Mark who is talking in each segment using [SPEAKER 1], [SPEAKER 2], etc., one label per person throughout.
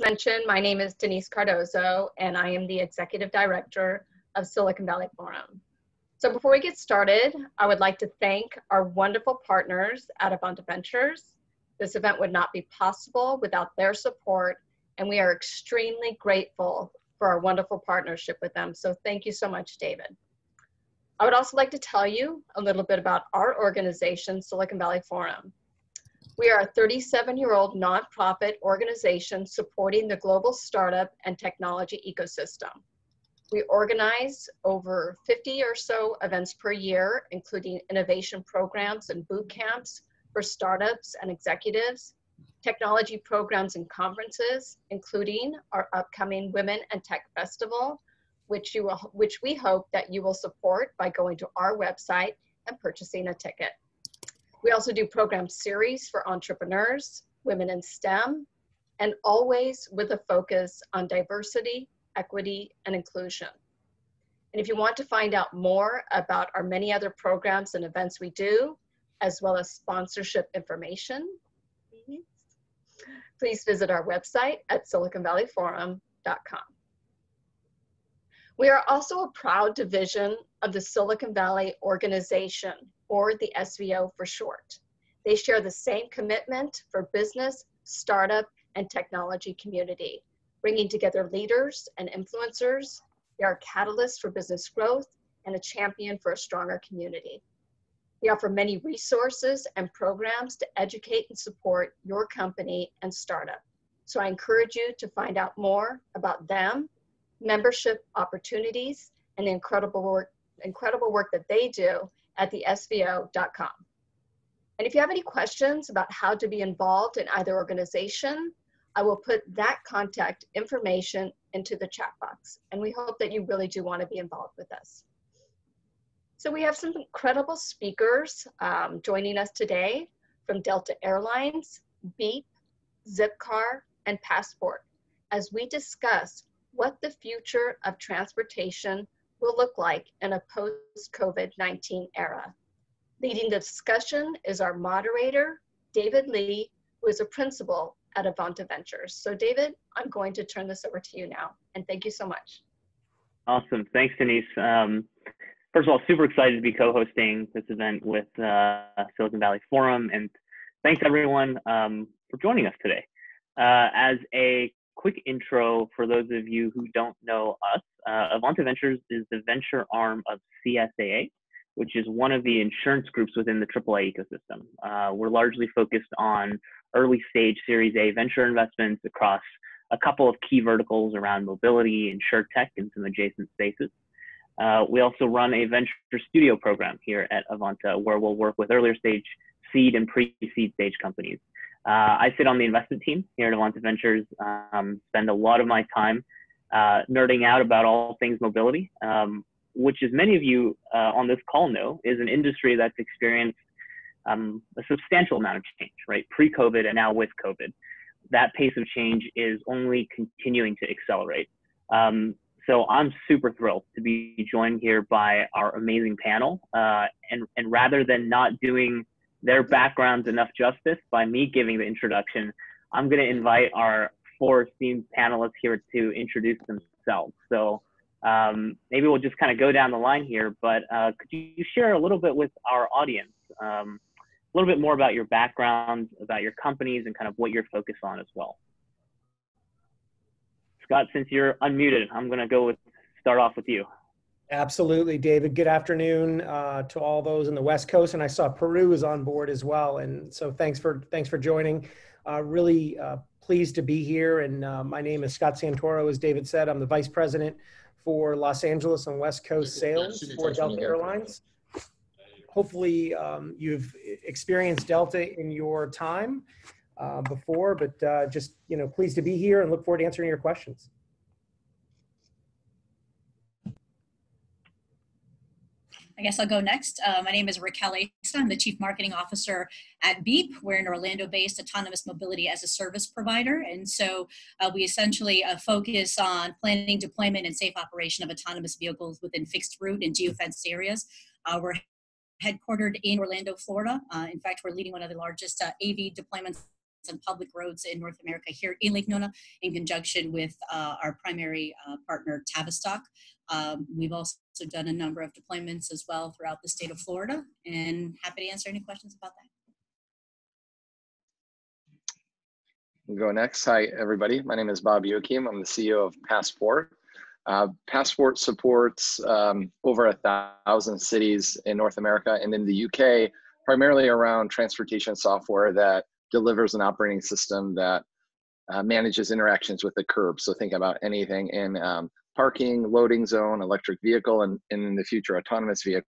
[SPEAKER 1] mentioned, my name is Denise Cardozo, and I am the Executive Director of Silicon Valley Forum. So before we get started, I would like to thank our wonderful partners at Avanta Ventures. This event would not be possible without their support, and we are extremely grateful for our wonderful partnership with them. So thank you so much, David. I would also like to tell you a little bit about our organization, Silicon Valley Forum. We are a 37 year old nonprofit organization supporting the global startup and technology ecosystem. We organize over 50 or so events per year, including innovation programs and boot camps for startups and executives, technology programs and conferences, including our upcoming Women and Tech Festival, which, you will, which we hope that you will support by going to our website and purchasing a ticket. We also do program series for entrepreneurs, women in STEM, and always with a focus on diversity, equity, and inclusion. And if you want to find out more about our many other programs and events we do, as well as sponsorship information, please visit our website at siliconvalleyforum.com. We are also a proud division of the Silicon Valley Organization, or the SVO for short. They share the same commitment for business, startup, and technology community, bringing together leaders and influencers. They are a catalyst for business growth and a champion for a stronger community. We offer many resources and programs to educate and support your company and startup. So I encourage you to find out more about them, membership opportunities, and the incredible work, incredible work that they do at the svo.com. And if you have any questions about how to be involved in either organization, I will put that contact information into the chat box. And we hope that you really do want to be involved with us. So we have some incredible speakers um, joining us today from Delta Airlines, Beep, Zipcar, and Passport as we discuss what the future of transportation will look like in a post-COVID-19 era. Leading the discussion is our moderator, David Lee, who is a principal at Avanta Ventures. So David, I'm going to turn this over to you now, and thank you so much.
[SPEAKER 2] Awesome, thanks Denise. Um, first of all, super excited to be co-hosting this event with uh, Silicon Valley Forum, and thanks everyone um, for joining us today. Uh, as a quick intro for those of you who don't know us. Uh, Avanta Ventures is the venture arm of CSAA, which is one of the insurance groups within the AAA ecosystem. Uh, we're largely focused on early stage Series A venture investments across a couple of key verticals around mobility, insure tech, and some adjacent spaces. Uh, we also run a venture studio program here at Avanta where we'll work with earlier stage seed and pre-seed stage companies uh, I sit on the investment team here at Avanta Ventures, um, spend a lot of my time uh, nerding out about all things mobility, um, which, as many of you uh, on this call know, is an industry that's experienced um, a substantial amount of change, right? Pre COVID and now with COVID. That pace of change is only continuing to accelerate. Um, so I'm super thrilled to be joined here by our amazing panel. Uh, and, and rather than not doing their backgrounds enough justice by me giving the introduction. I'm going to invite our four esteemed panelists here to introduce themselves. So um, maybe we'll just kind of go down the line here, but uh, could you share a little bit with our audience, um, a little bit more about your background, about your companies, and kind of what you're focused on as well? Scott, since you're unmuted, I'm going to go with start off with you.
[SPEAKER 3] Absolutely, David. Good afternoon uh, to all those in the West Coast, and I saw Peru is on board as well. And so, thanks for thanks for joining. Uh, really uh, pleased to be here. And uh, my name is Scott Santoro, as David said. I'm the vice president for Los Angeles and West Coast sales for Delta Airlines. Hopefully, um, you've experienced Delta in your time uh, before, but uh, just you know, pleased to be here and look forward to answering your questions.
[SPEAKER 4] I guess I'll go next. Uh, my name is Raquel Asa. I'm the Chief Marketing Officer at Beep. We're an Orlando-based autonomous mobility as a service provider. And so uh, we essentially uh, focus on planning, deployment, and safe operation of autonomous vehicles within fixed route and geofenced areas. Uh, we're headquartered in Orlando, Florida. Uh, in fact, we're leading one of the largest uh, AV deployments
[SPEAKER 5] on public roads in North America here in Lake Nona in conjunction with our primary partner, Tavistock. Um, we've also done a number of deployments as well throughout the state of Florida and happy to answer any questions about that.
[SPEAKER 6] We'll go next. Hi, everybody. My name is Bob Youakim. I'm the CEO of Passport. Uh, Passport supports um, over a thousand cities in North America and in the UK, primarily around transportation software that delivers an operating system that uh, manages interactions with the curb. So think about anything in um, parking, loading zone, electric vehicle, and, and in the future, autonomous vehicle.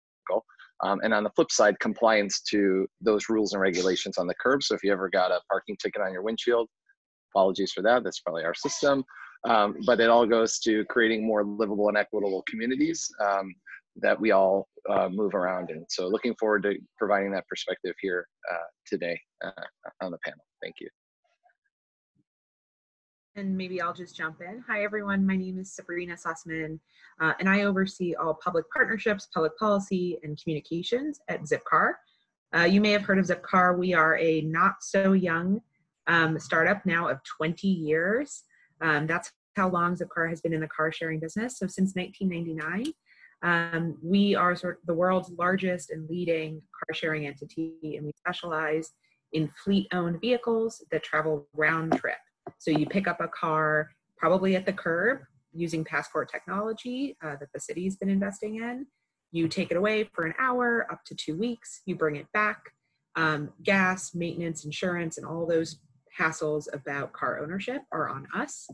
[SPEAKER 6] Um, and on the flip side, compliance to those rules and regulations on the curb. So if you ever got a parking ticket on your windshield, apologies for that. That's probably our system. Um, but it all goes to creating more livable and equitable communities um, that we all uh, move around in. So looking forward to providing that perspective here uh, today uh, on the panel. Thank you.
[SPEAKER 7] And maybe I'll just jump in. Hi, everyone. My name is Sabrina Sussman, uh, and I oversee all public partnerships, public policy, and communications at Zipcar. Uh, you may have heard of Zipcar. We are a not so young um, startup now of 20 years. Um, that's how long Zipcar has been in the car sharing business. So since 1999, um, we are sort of the world's largest and leading car sharing entity, and we specialize in fleet owned vehicles that travel round trip. So you pick up a car probably at the curb using passport technology uh, that the city's been investing in. You take it away for an hour, up to two weeks. You bring it back. Um, gas, maintenance, insurance, and all those hassles about car ownership are on us.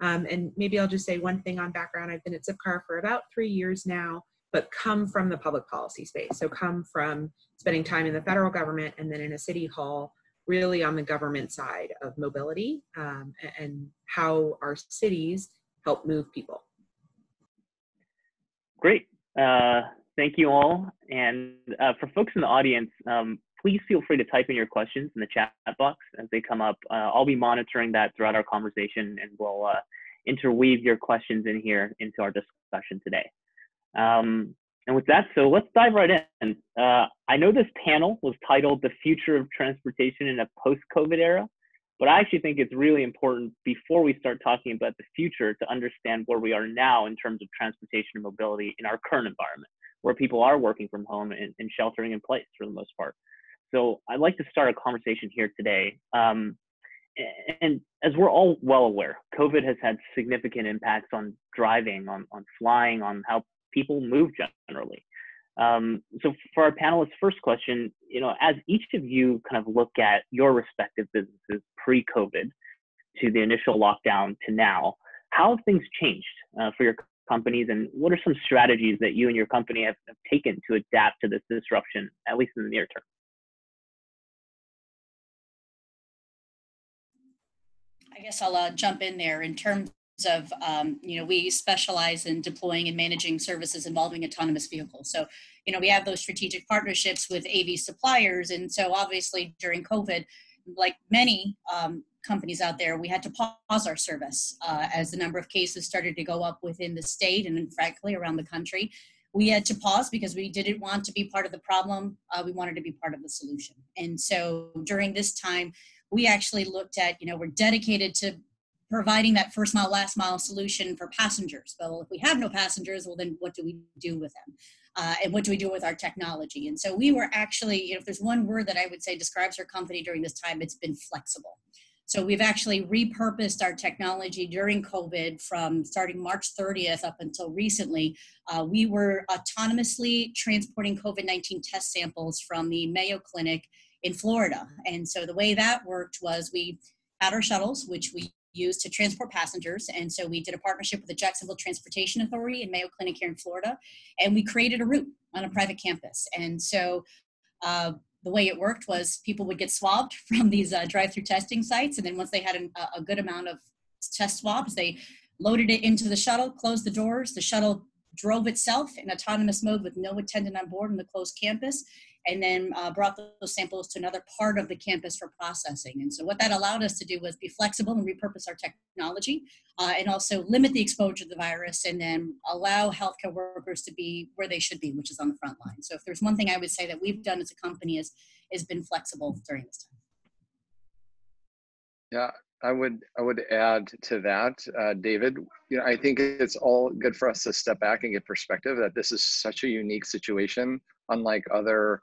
[SPEAKER 7] Um, and maybe I'll just say one thing on background. I've been at Zipcar for about three years now, but come from the public policy space. So come from spending time in the federal government and then in a city hall, really on the government side of mobility um, and how our cities help move people.
[SPEAKER 2] Great. Uh, thank you all. And uh, for folks in the audience, um, please feel free to type in your questions in the chat box as they come up. Uh, I'll be monitoring that throughout our conversation and we'll uh, interweave your questions in here into our discussion today. Um, and with that, so let's dive right in. Uh, I know this panel was titled The Future of Transportation in a Post-COVID Era, but I actually think it's really important before we start talking about the future to understand where we are now in terms of transportation and mobility in our current environment, where people are working from home and, and sheltering in place for the most part. So I'd like to start a conversation here today. Um, and as we're all well aware, COVID has had significant impacts on driving, on, on flying, on how people move generally. Um, so for our panelists, first question, you know, as each of you kind of look at your respective businesses pre-COVID to the initial lockdown to now, how have things changed uh, for your companies and what are some strategies that you and your company have, have taken to adapt to this disruption, at least in the near term?
[SPEAKER 5] I guess I'll uh, jump in there in terms of, um, you know, we specialize in deploying and managing services involving autonomous vehicles. So, you know, we have those strategic partnerships with AV suppliers. And so obviously during COVID, like many um, companies out there, we had to pause our service uh, as the number of cases started to go up within the state and frankly around the country. We had to pause because we didn't want to be part of the problem. Uh, we wanted to be part of the solution. And so during this time, we actually looked at, you know, we're dedicated to providing that first mile, last mile solution for passengers. Well, if we have no passengers, well, then what do we do with them? Uh, and what do we do with our technology? And so we were actually, you know, if there's one word that I would say describes our company during this time, it's been flexible. So we've actually repurposed our technology during COVID from starting March 30th up until recently. Uh, we were autonomously transporting COVID 19 test samples from the Mayo Clinic in Florida. And so the way that worked was we had our shuttles, which we used to transport passengers. And so we did a partnership with the Jacksonville Transportation Authority and Mayo Clinic here in Florida. And we created a route on a private campus. And so uh, the way it worked was people would get swabbed from these uh, drive-through testing sites. And then once they had an, a good amount of test swabs, they loaded it into the shuttle, closed the doors. The shuttle drove itself in autonomous mode with no attendant on board in the closed campus and then uh, brought those samples to another part of the campus for processing. And so what that allowed us to do was be flexible and repurpose our technology uh, and also limit the exposure to the virus and then allow healthcare workers to be where they should be, which is on the front line. So if there's one thing I would say that we've done as a company is, is been flexible during this time.
[SPEAKER 6] Yeah, I would I would add to that, uh, David. You know, I think it's all good for us to step back and get perspective that this is such a unique situation, unlike other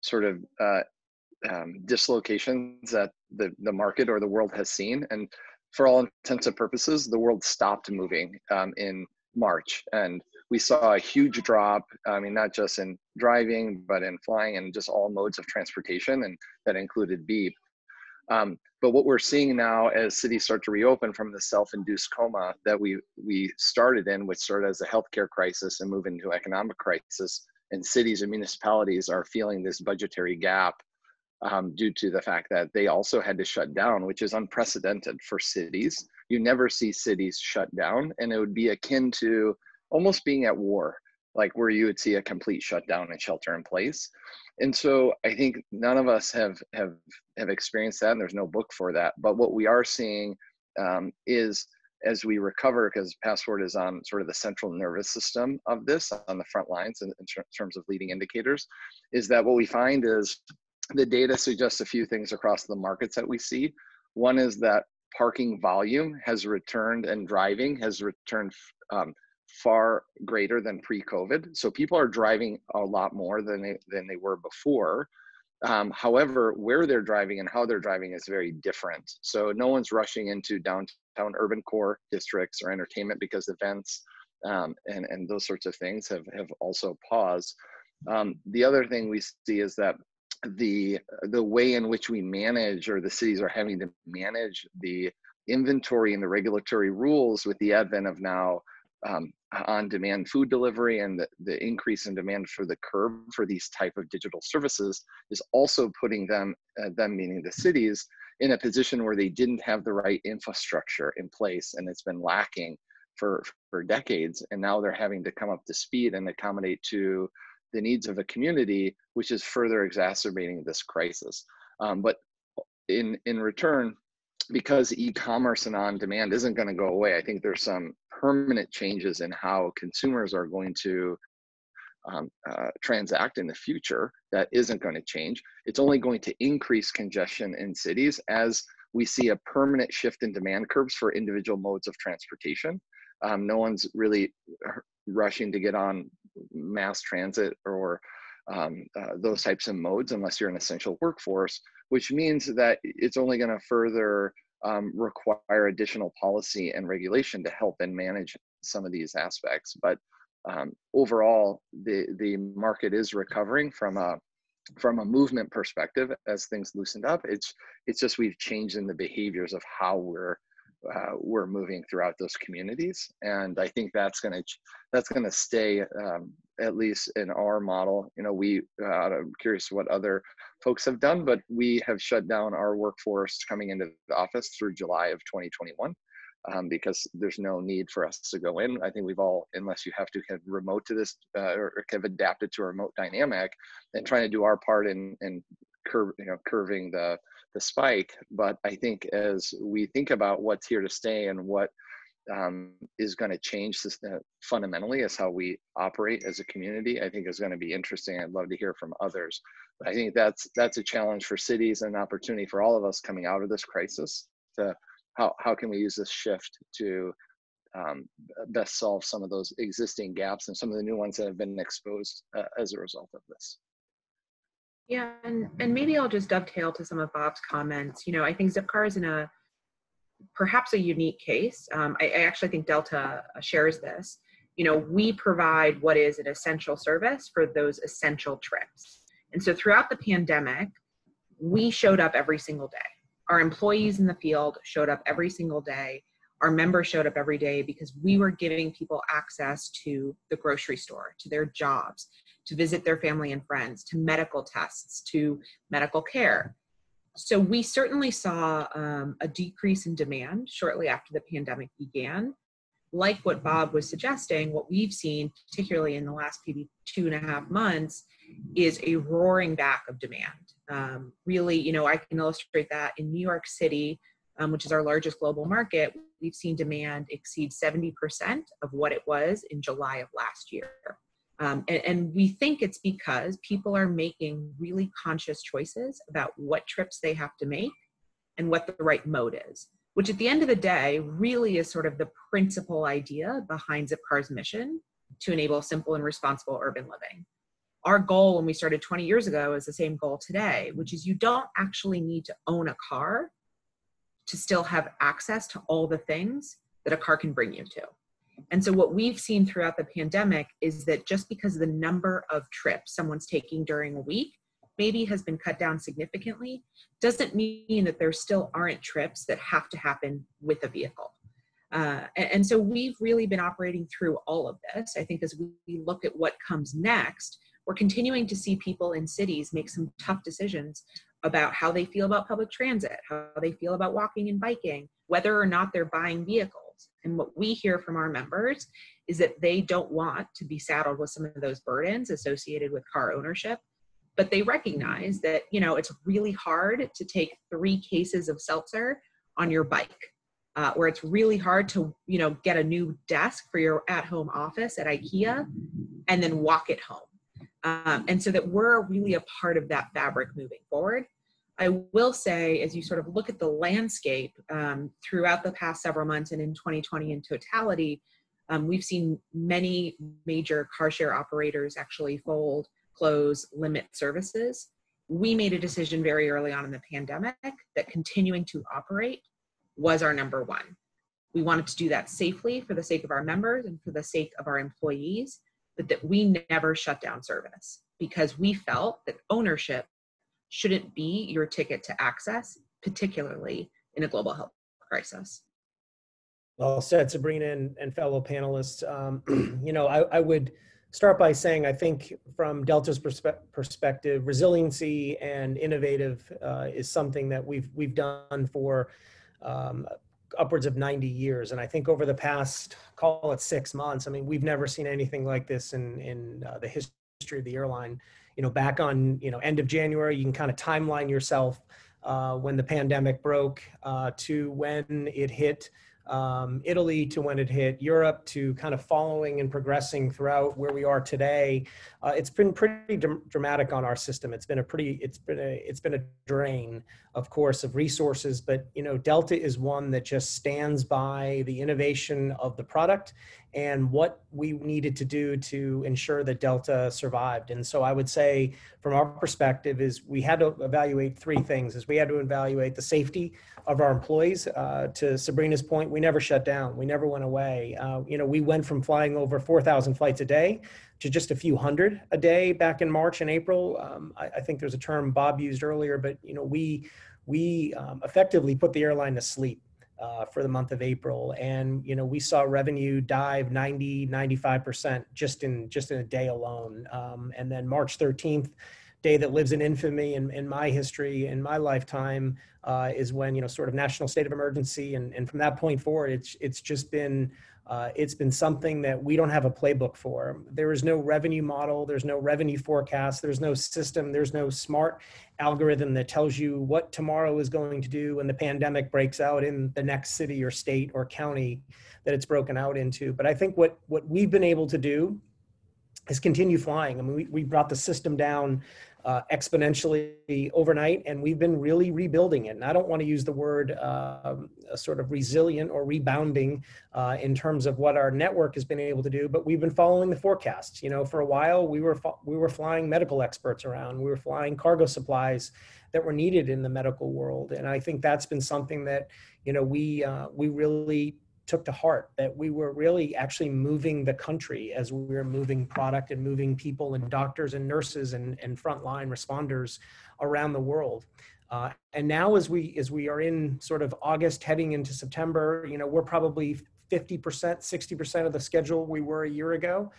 [SPEAKER 6] sort of uh, um, dislocations that the the market or the world has seen. And for all intents and purposes, the world stopped moving um, in March, and we saw a huge drop. I mean, not just in driving, but in flying and just all modes of transportation, and that included beep. Um, but what we're seeing now as cities start to reopen from the self-induced coma that we we started in, which started as a healthcare crisis and move into economic crisis, and cities and municipalities are feeling this budgetary gap um, due to the fact that they also had to shut down, which is unprecedented for cities. You never see cities shut down, and it would be akin to almost being at war, like where you would see a complete shutdown and shelter in place. And so i think none of us have have have experienced that and there's no book for that. But what we are seeing um, is as we recover because passport is on sort of the central nervous system of this on the front lines in, in terms of leading indicators is that what we find is the data suggests a few things across the markets that we see. One is that parking volume has returned and driving has returned um, far greater than pre-COVID. So people are driving a lot more than they, than they were before. Um, however, where they're driving and how they're driving is very different. So no one's rushing into downtown urban core districts or entertainment because events um, and, and those sorts of things have, have also paused. Um, the other thing we see is that the the way in which we manage or the cities are having to manage the inventory and the regulatory rules with the advent of now um, on-demand food delivery and the, the increase in demand for the curb for these type of digital services is also putting them, uh, them meaning the cities, in a position where they didn't have the right infrastructure in place and it's been lacking for, for decades. And now they're having to come up to speed and accommodate to the needs of a community, which is further exacerbating this crisis. Um, but in, in return, because e-commerce and on-demand isn't going to go away, I think there's some permanent changes in how consumers are going to um, uh, transact in the future that isn't going to change. It's only going to increase congestion in cities as we see a permanent shift in demand curves for individual modes of transportation. Um, no one's really rushing to get on mass transit or um, uh, those types of modes unless you're an essential workforce, which means that it's only going to further um, require additional policy and regulation to help and manage some of these aspects. But um, overall, the the market is recovering from a from a movement perspective as things loosened up. It's it's just we've changed in the behaviors of how we're uh, we're moving throughout those communities, and I think that's gonna that's gonna stay um, at least in our model. You know, we uh, I'm curious what other folks have done, but we have shut down our workforce coming into the office through July of 2021. Um, because there's no need for us to go in. I think we've all, unless you have to have remote to this uh, or have adapted to a remote dynamic, and trying to do our part in in curve, you know, curving the the spike. But I think as we think about what's here to stay and what um, is going to change this, uh, fundamentally as how we operate as a community. I think is going to be interesting. I'd love to hear from others. But I think that's that's a challenge for cities and an opportunity for all of us coming out of this crisis to how how can we use this shift to um, best solve some of those existing gaps and some of the new ones that have been exposed uh, as a result of this.
[SPEAKER 7] Yeah, and, and maybe I'll just dovetail to some of Bob's comments. You know, I think Zipcar is in a perhaps a unique case. Um, I, I, actually think Delta shares this. You know, we provide what is an essential service for those essential trips. And so throughout the pandemic, we showed up every single day. Our employees in the field showed up every single day. Our members showed up every day because we were giving people access to the grocery store, to their jobs, to visit their family and friends, to medical tests, to medical care so we certainly saw um, a decrease in demand shortly after the pandemic began. Like what Bob was suggesting, what we've seen, particularly in the last maybe two and a half months, is a roaring back of demand. Um, really, you know, I can illustrate that in New York City, um, which is our largest global market, we've seen demand exceed 70% of what it was in July of last year. Um, and, and, we think it's because people are making really conscious choices about what trips they have to make and what the right mode is, which at the end of the day really is sort of the principal idea behind Zipcar's mission to enable simple and responsible urban living. Our goal when we started 20 years ago is the same goal today, which is you don't actually need to own a car to still have access to all the things that a car can bring you to. And so, what we've seen throughout the pandemic is that just because the number of trips someone's taking during a week maybe has been cut down significantly, doesn't mean that there still aren't trips that have to happen with a vehicle. Uh, and, and so, we've really been operating through all of this. I think as we look at what comes next, we're continuing to see people in cities make some tough decisions about how they feel about public transit, how they feel about walking and biking, whether or not they're buying vehicles. And what we hear from our members is that they don't want to be saddled with some of those burdens associated with car ownership, but they recognize that, you know, it's really hard to take three cases of seltzer on your bike. Uh, or it's really hard to you know get a new desk for your at-home office at ikea and then walk it home um, and so that we're really a part of that fabric moving forward I will say, as you sort of look at the landscape um, throughout the past several months and in 2020 in totality, um, we've seen many major car share operators actually fold, close, limit services. We made a decision very early on in the pandemic that continuing to operate was our number one. We wanted to do that safely for the sake of our members and for the sake of our employees, but that we never shut down service because we felt that ownership shouldn't be your ticket to access, particularly in a global health crisis.
[SPEAKER 3] Well said, Sabrina and, and fellow panelists. Um, you know, I, I, would start by saying I think from Delta's perspe perspective, resiliency and innovative uh, is something that we've we've done for um, upwards of 90 years. And I think over the past, call it six months, I mean, we've never seen anything like this in in uh, the history of the airline you know, back on, you know, end of January, you can kind of timeline yourself uh, when the pandemic broke uh, to when it hit um, Italy to when it hit Europe to kind of following and progressing throughout where we are today. Uh, it's been pretty dramatic on our system. It's been a pretty, it's been a, it's been a drain, of course, of resources. But you know, Delta is one that just stands by the innovation of the product and what we needed to do to ensure that Delta survived. And so I would say from our perspective is we had to evaluate three things is we had to evaluate the safety of our employees. Uh, to Sabrina's point, we never shut down. We never went away. Uh, you know, we went from flying over 4,000 flights a day to just a few hundred a day back in March and April. Um, I, I, think there's a term Bob used earlier, but you know, we we um, effectively put the airline to sleep uh, for the month of April. And, you know, we saw revenue dive 90, 95% just in, just in a day alone. Um, and then March 13th, day that lives in infamy in, in my history, in my lifetime, uh, is when, you know, sort of national state of emergency. And, and from that point forward, it's, it's just been uh, it's been something that we don't have a playbook for. There is no revenue model, there's no revenue forecast, there's no system, there's no smart algorithm that tells you what tomorrow is going to do when the pandemic breaks out in the next city or state or county that it's broken out into. But I think what what we've been able to do is continue flying. I mean, we, we brought the system down uh, exponentially overnight, and we've been really rebuilding it. And I don't want to use the word uh, sort of resilient or rebounding uh, in terms of what our network has been able to do, but we've been following the forecasts. You know, for a while we were we were flying medical experts around, we were flying cargo supplies that were needed in the medical world, and I think that's been something that you know we uh, we really took to heart that we were really actually moving the country as we were moving product and moving people and doctors and nurses and, and frontline responders around the world. Uh, and now as we as we are in sort of August heading into September, you know, we're probably 50%, 60% of the schedule we were a year ago.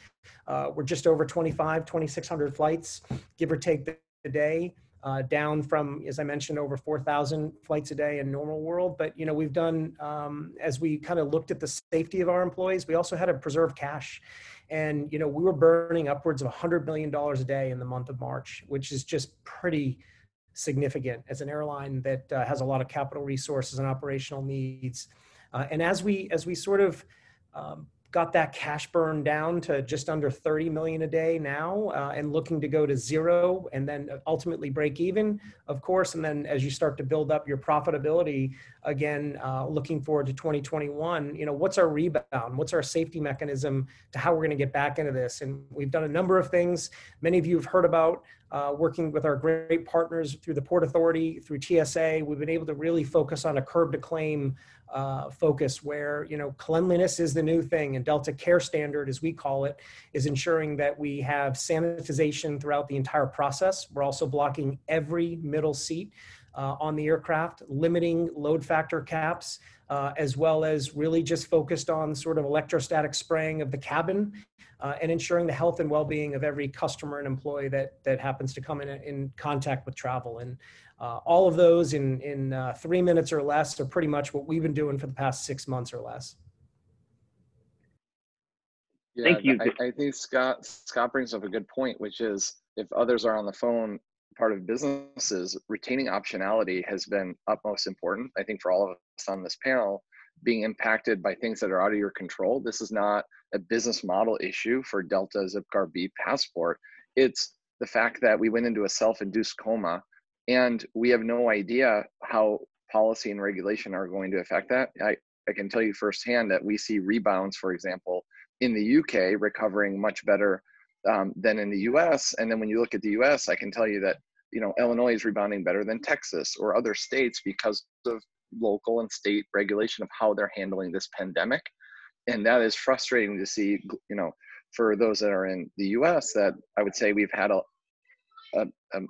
[SPEAKER 3] Uh, we're just over 25, 2,600 flights, give or take the day uh, down from, as I mentioned, over 4,000 flights a day in normal world. But, you know, we've done, um, as we kind of looked at the safety of our employees, we also had to preserve cash. And, you know, we were burning upwards of $100 million a day in the month of March, which is just pretty significant as an airline that uh, has a lot of capital resources and operational needs. Uh, and as we, as we sort of um, got that cash burn down to just under 30 million a day now uh, and looking to go to zero and then ultimately break even of course. And then as you start to build up your profitability again uh, looking forward to 2021 you know what's our rebound? What's our safety mechanism to how we're going to get back into this? And we've done a number of things. Many of you have heard about uh, working with our great partners through the port authority through tsa we've been able to really focus on a curb to claim uh, focus where you know cleanliness is the new thing and delta care standard as we call it is ensuring that we have sanitization throughout the entire process. We're also blocking every middle seat uh, on the aircraft limiting load factor caps uh, as well as really just focused on sort of electrostatic spraying of the cabin uh, and ensuring the health and well-being of every customer and employee that that happens to come in, in contact with travel and uh, all of those in, in uh, three minutes or less are pretty much what we've been doing for the past six months or less.
[SPEAKER 6] Yeah,
[SPEAKER 2] Thank you.
[SPEAKER 6] I, I think Scott Scott brings up a good point, which is if others are on the phone, part of businesses, retaining optionality has been utmost important. I think for all of us on this panel, being impacted by things that are out of your control. This is not a business model issue for Delta Zipcar Beep passport. It's the fact that we went into a self-induced coma and we have no idea how policy and regulation are going to affect that. I, I can tell you firsthand that we see rebounds, for example, in the UK recovering much better um, than in the US. And then when you look at the US, I can tell you that you know Illinois is rebounding better than Texas or other states because of local and state regulation of how they're handling this pandemic. And that is frustrating to see, you know, for those that are in the US that I would say we've had a, a,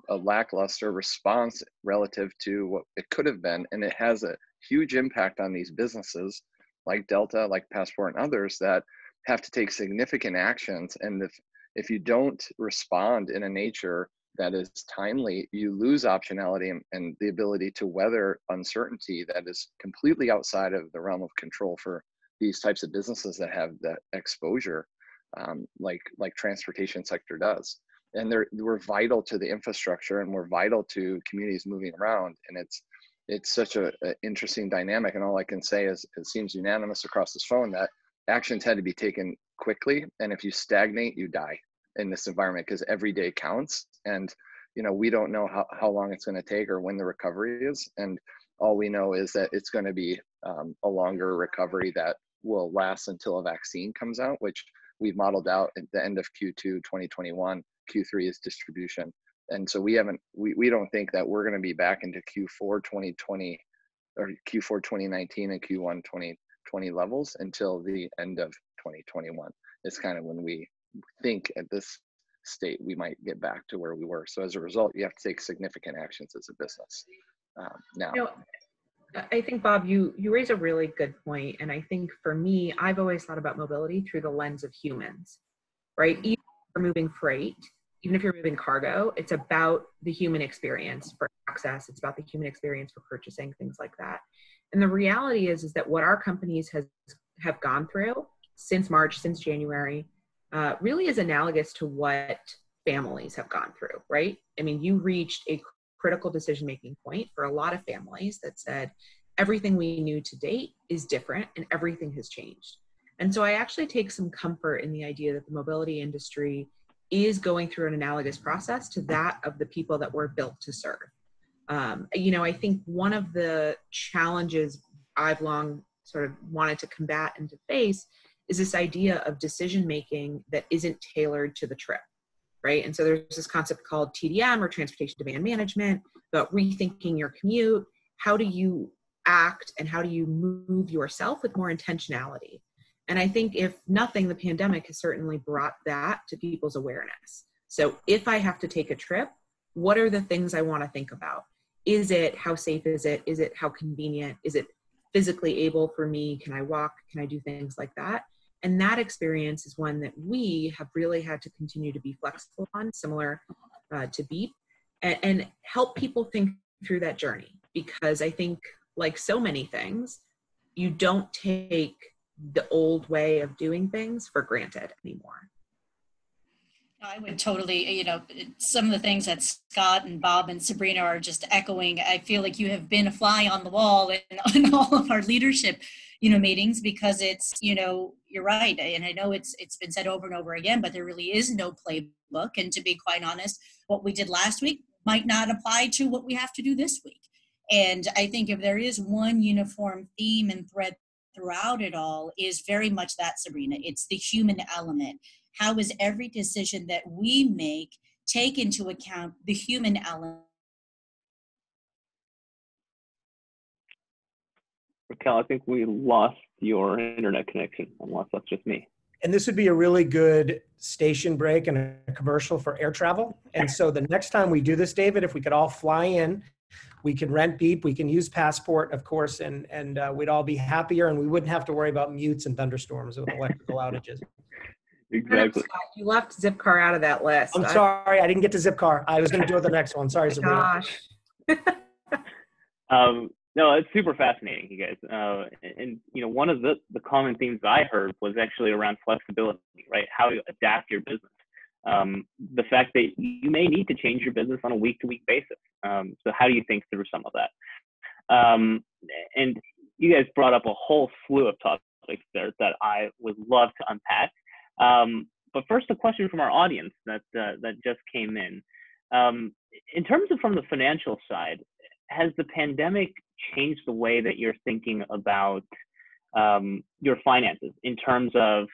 [SPEAKER 6] a, lackluster response relative to what it could have been. And it has a huge impact on these businesses like Delta, like Passport, and others that have to take significant actions. And if, if you don't respond in a nature that is timely, you lose optionality and, the ability to weather uncertainty that is completely outside of the realm of control for these types of businesses that have that exposure, um, like like transportation sector does. And they're we're vital to the infrastructure and we're vital to communities moving around and it's it's such a, a, interesting dynamic. And all i can say is it seems unanimous across this phone that actions had to be taken quickly and if you stagnate you die in this environment because every day counts and you know we don't know how, how long it's going to take or when the recovery is and all we know is that it's going to be um, a longer recovery that will last until a vaccine comes out which we've modeled out at the end of q2 2021 Q3 is distribution. And so we haven't, we, we don't think that we're going to be back into Q4 2020 or Q4 2019 and Q1 2020 levels until the end of 2021. It's kind of when we think at this state we might get back to where we were. So as a result, you have to take significant actions as a business. Um, now,
[SPEAKER 7] you know, I think Bob, you you raise a really good point, and I think for me, I've always thought about mobility through the lens of humans, right? Even for moving freight, even if you're moving cargo, it's about the human experience for access. It's about the human experience for purchasing things like that. And the reality is, is that what our companies has have gone through since March, since January, uh, really is analogous to what families have gone through. Right? I mean, you reached a critical decision making point for a lot of families that said everything we knew to date is different and everything has changed. And so I actually take some comfort in the idea that the mobility industry is going through an analogous process to that of the people that we're built to serve. Um, you know, I think one of the challenges I've long sort of wanted to combat and to face is this idea of decision making that isn't tailored to the trip, right? And so there's this concept called TDM or transportation demand management about rethinking your commute. How do you act and how do you move yourself with more intentionality? And I think, if nothing, the pandemic has certainly brought that to people's awareness. So, if I have to take a trip, what are the things I want to think about? Is it how safe is it? Is it how convenient? Is it physically able for me? Can I walk? Can I do things like that? And that experience is one that we have really had to continue to be flexible on, similar uh, to Beep, and, and help people think through that journey. Because I think, like so many things, you don't take the old way of doing things for granted anymore.
[SPEAKER 4] I would totally, you know, some of the things that Scott and Bob and Sabrina are just echoing. I feel like you have been a fly on the wall in, in all of our leadership you know meetings because it's you know you're right and i know it's it's been said over and over again but there really is no playbook and to be quite honest what we did last week might not apply to what we have to do this week. And i think if there is one uniform theme and thread throughout it all is very much that sabrina it's the human element. How is every decision that we make take into account the human element
[SPEAKER 2] Raquel, I think we lost your internet connection, unless that's just me.
[SPEAKER 3] And this would be a really good station break and a commercial for air travel. And so the next time we do this, David, if we could all fly in, we can rent Beep, we can use Passport, of course, and and uh, we'd all be happier, and we wouldn't have to worry about mutes and thunderstorms with electrical outages.
[SPEAKER 2] Exactly.
[SPEAKER 7] You left Zipcar out of that list.
[SPEAKER 3] I'm sorry, I didn't get to Zipcar. I was going to do it the next one. Sorry,
[SPEAKER 7] Oh
[SPEAKER 3] Sabrina.
[SPEAKER 7] Gosh.
[SPEAKER 2] Um, no, it's super fascinating, you guys. Uh, and, you know, one of the, the common themes I heard was actually around flexibility, right? How you adapt your business. Um, the fact that you may need to change your business on a week to week basis. Um, so how do you think through some of that? Um, and you guys brought up a whole slew of topics there that I would love to unpack. Um, but first, a question from our audience that uh, that just came in. Um, in terms of from the financial side, has the pandemic changed the way that you're thinking about um, your finances in terms of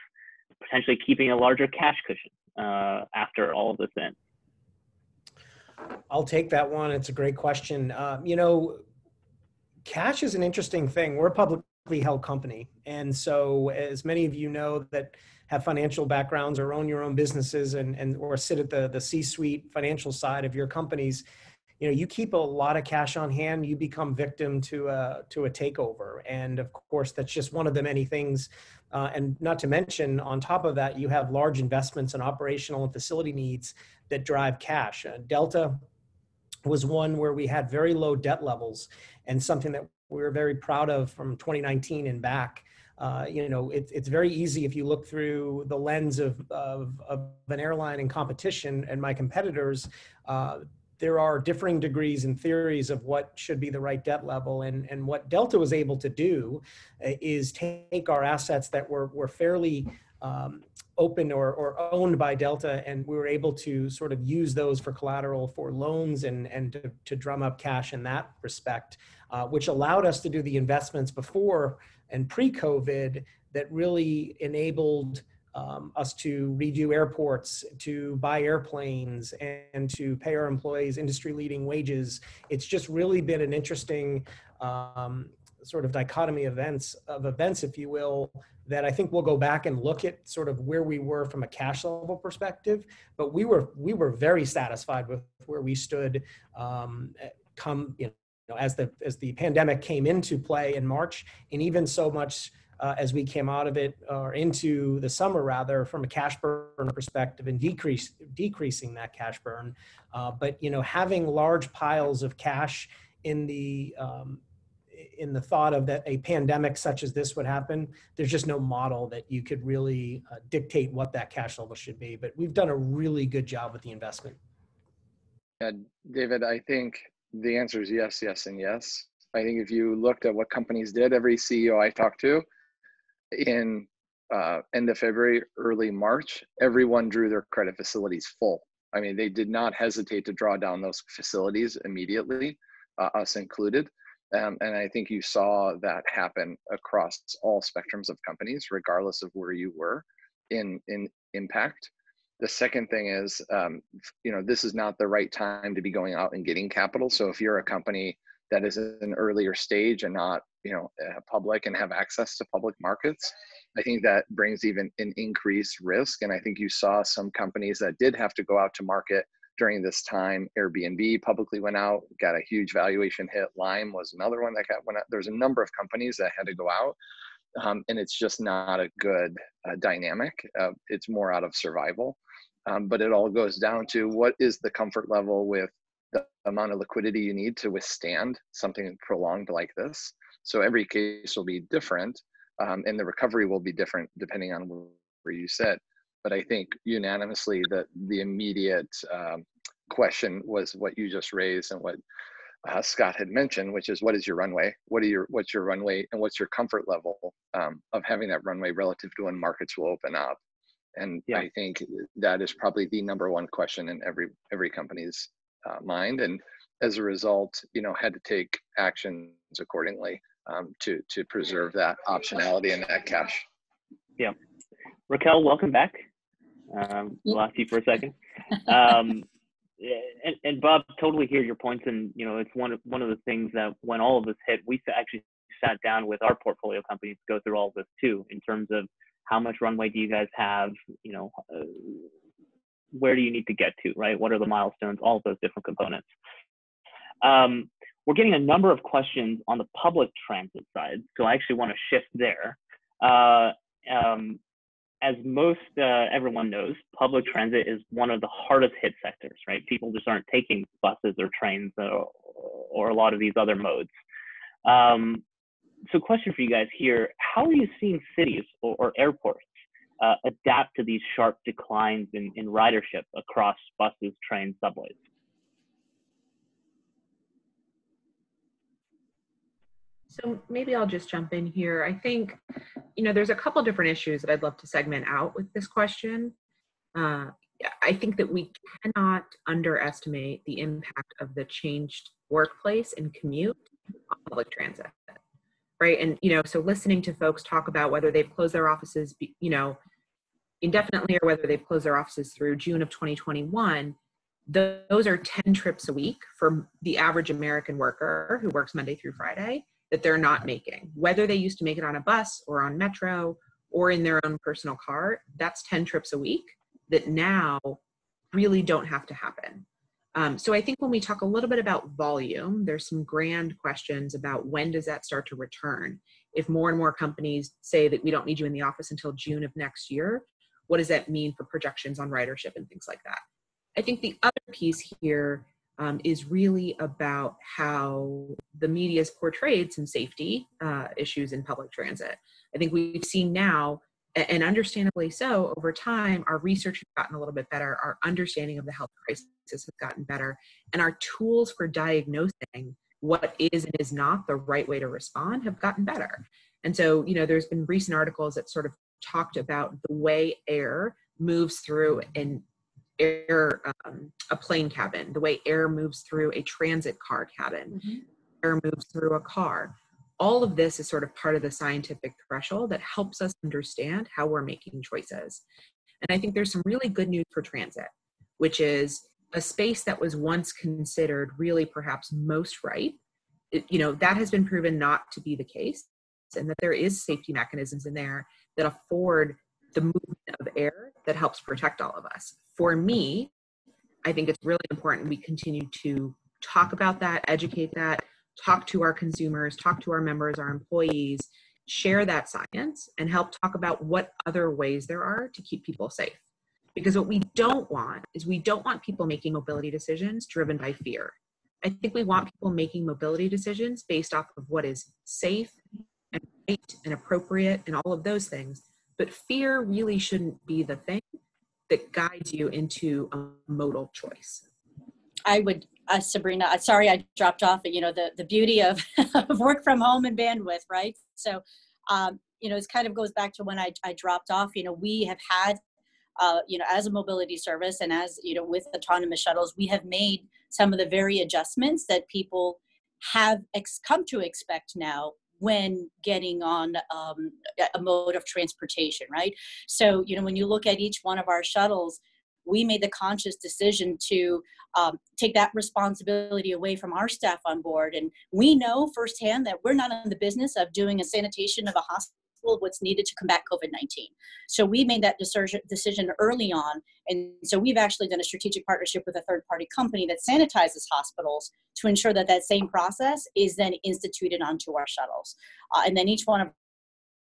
[SPEAKER 2] potentially keeping a larger cash cushion uh, after all of this ends?
[SPEAKER 3] I'll take that one. It's a great question. Um, you know, cash is an interesting thing. We're a publicly held company. And so as many of you know that have financial backgrounds or own your own businesses and, and or sit at the, the C-suite financial side of your companies, you know, you keep a lot of cash on hand, you become victim to a, to a takeover. And of course, that's just one of the many things. Uh, and not to mention, on top of that, you have large investments and operational and facility needs that drive cash. Uh, Delta was one where we had very low debt levels and something that we were very proud of from 2019 and back. Uh, you know, it, it's very easy if you look through the lens of, of, of an airline and competition and my competitors. Uh, there are differing degrees and theories of what should be the right debt level. And, and what Delta was able to do uh, is take our assets that were, were fairly um, open or, or owned by Delta, and we were able to sort of use those for collateral for loans and, and to, to drum up cash in that respect, uh, which allowed us to do the investments before and pre-COVID that really enabled um, us to redo airports, to buy airplanes, and, to pay our employees industry-leading wages. It's just really been an interesting um, sort of dichotomy events of events, if you will, that I think we'll go back and look at sort of where we were from a cash level perspective. But we were we were very satisfied with where we stood um, come you know as the as the pandemic came into play in March, and even so much uh, as we came out of it or into the summer rather from a cash burn perspective and decrease decreasing that cash burn. Uh, but you know having large piles of cash in the um, in the thought of that a pandemic such as this would happen there's just no model that you could really uh, dictate what that cash level should be. But we've done a really good job with the investment.
[SPEAKER 6] Yeah, David, I think the answer is yes, yes, and yes. I think if you looked at what companies did, every CEO I talked to in uh, end of February, early March, everyone drew their credit facilities full. I mean, they did not hesitate to draw down those facilities immediately, uh, us included. Um, and I think you saw that happen across all spectrums of companies, regardless of where you were in in impact. The second thing is, um, you know, this is not the right time to be going out and getting capital. So if you're a company that is in an earlier stage and not, you know, uh, public and have access to public markets, I think that brings even an increased risk. And I think you saw some companies that did have to go out to market during this time. Airbnb publicly went out, got a huge valuation hit. Lime was another one that got went out. There's a number of companies that had to go out. Um, and it's just not a good uh, dynamic. Uh, it's more out of survival. Um, but it all goes down to what is the comfort level with the amount of liquidity you need to withstand something prolonged like this. So every case will be different, um, and the recovery will be different depending on where you sit. But I think unanimously that the immediate um, question was what you just raised and what uh, Scott had mentioned, which is what is your runway? What are your what's your runway and what's your comfort level um, of having that runway relative to when markets will open up? And yeah. I think that is probably the number one question in every every company's uh, mind. And as a result, you know, had to take actions accordingly um, to to preserve that optionality and that cash.
[SPEAKER 2] Yeah, Raquel, welcome back. Um, ask you for a second. Um, and, and Bob, totally hear your points, and you know, it's one of one of the things that when all of this hit, we actually sat down with our portfolio companies to go through all of this too, in terms of how much runway do you guys have, you know, uh, where do you need to get to, right? What are the milestones? All of those different components. Um, we're getting a number of questions on the public transit side, so I actually want to shift there. Uh, um, as most uh, everyone knows, public transit is one of the hardest hit sectors, right? People just aren't taking buses or trains or, or a lot of these other modes. Um, so, question for you guys here: How are you seeing cities or, or airports uh, adapt to these sharp declines in, in ridership across buses, trains, subways?
[SPEAKER 7] So maybe I'll just jump in here. I think, you know, there's a couple different issues that I'd love to segment out with this question. Uh, I think that we cannot underestimate the impact of the changed workplace and commute on public transit, right? And, you know, so listening to folks talk about whether they've closed their offices, you know, indefinitely or whether they've closed their offices through June of 2021, those are 10 trips a week for the average American worker who works Monday through Friday that they're not making. Whether they used to make it on a bus or on metro or in their own personal car, that's 10 trips a week that now really don't have to happen. Um, so I think when we talk a little bit about volume, there's some grand questions about when does that start to return? If more and more companies say that we don't need you in the office until June of next year, what does that mean for projections on ridership and things like that? I think the other piece here um, is really about how the media has portrayed some safety uh, issues in public transit. I think we've seen now, and understandably so, over time, our research has gotten a little bit better, our understanding of the health crisis has gotten better, and our tools for diagnosing what is and is not the right way to respond have gotten better. And so, you know, there's been recent articles that sort of talked about the way air moves through and air um, a plane cabin the way air moves through a transit car cabin mm-hmm. Air moves through a car all of this is sort of part of the scientific threshold that helps us understand how we're making choices and i think there's some really good news for transit which is a space that was once considered really perhaps most right it, you know that has been proven not to be the case and that there is safety mechanisms in there that afford the movement of air that helps protect all of us. For me, I think it's really important we continue to talk about that, educate that, talk to our consumers, talk to our members, our employees, share that science, and help talk about what other ways there are to keep people safe. Because what we don't want is we don't want people making mobility decisions driven by fear. I think we want people making mobility decisions based off of what is safe and right and appropriate and all of those things but fear really shouldn't be the thing that guides you into a modal choice.
[SPEAKER 5] I would, uh, Sabrina, uh, sorry I dropped off, but you know, the, the beauty of, of work from home and bandwidth, right? So, um, you know, it kind of goes back to when I, I dropped off, you know, we have had, uh, you know, as a mobility service and as, you know, with autonomous shuttles, we have made some of the very adjustments that people have ex- come to expect now when getting on um, a mode of transportation, right? So, you know, when you look at each one of our shuttles, we made the conscious decision to um, take that responsibility away from our staff on board. And we know firsthand that we're not in the business of doing a sanitation of a hospital what's needed to combat COVID 19. So we made that decision early on. And so we've actually done a strategic partnership with a third party company that sanitizes hospitals to ensure that that same process is then instituted onto our shuttles. Uh, and then each one of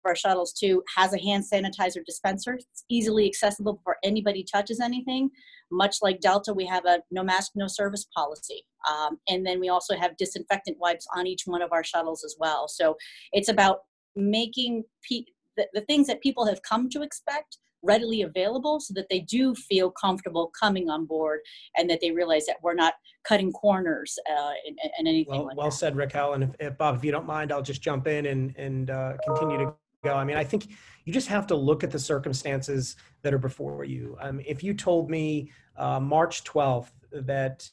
[SPEAKER 5] our shuttles too has a hand sanitizer dispenser. It's easily accessible before anybody touches anything. Much like Delta, we have a no mask, no service policy. Um, and then we also have disinfectant wipes on each one of our shuttles as well. So it's about making pe- the, the things that people have come to expect readily available so that they do feel comfortable coming on board and that they realize that we're not cutting corners uh, and, and anything
[SPEAKER 3] Well,
[SPEAKER 5] like
[SPEAKER 3] well
[SPEAKER 5] that.
[SPEAKER 3] said, Raquel. And if, if Bob, if you don't mind, I'll just jump in and, and uh, continue to go. I mean, I think you just have to look at the circumstances that are before you. Um, if you told me uh, March 12th that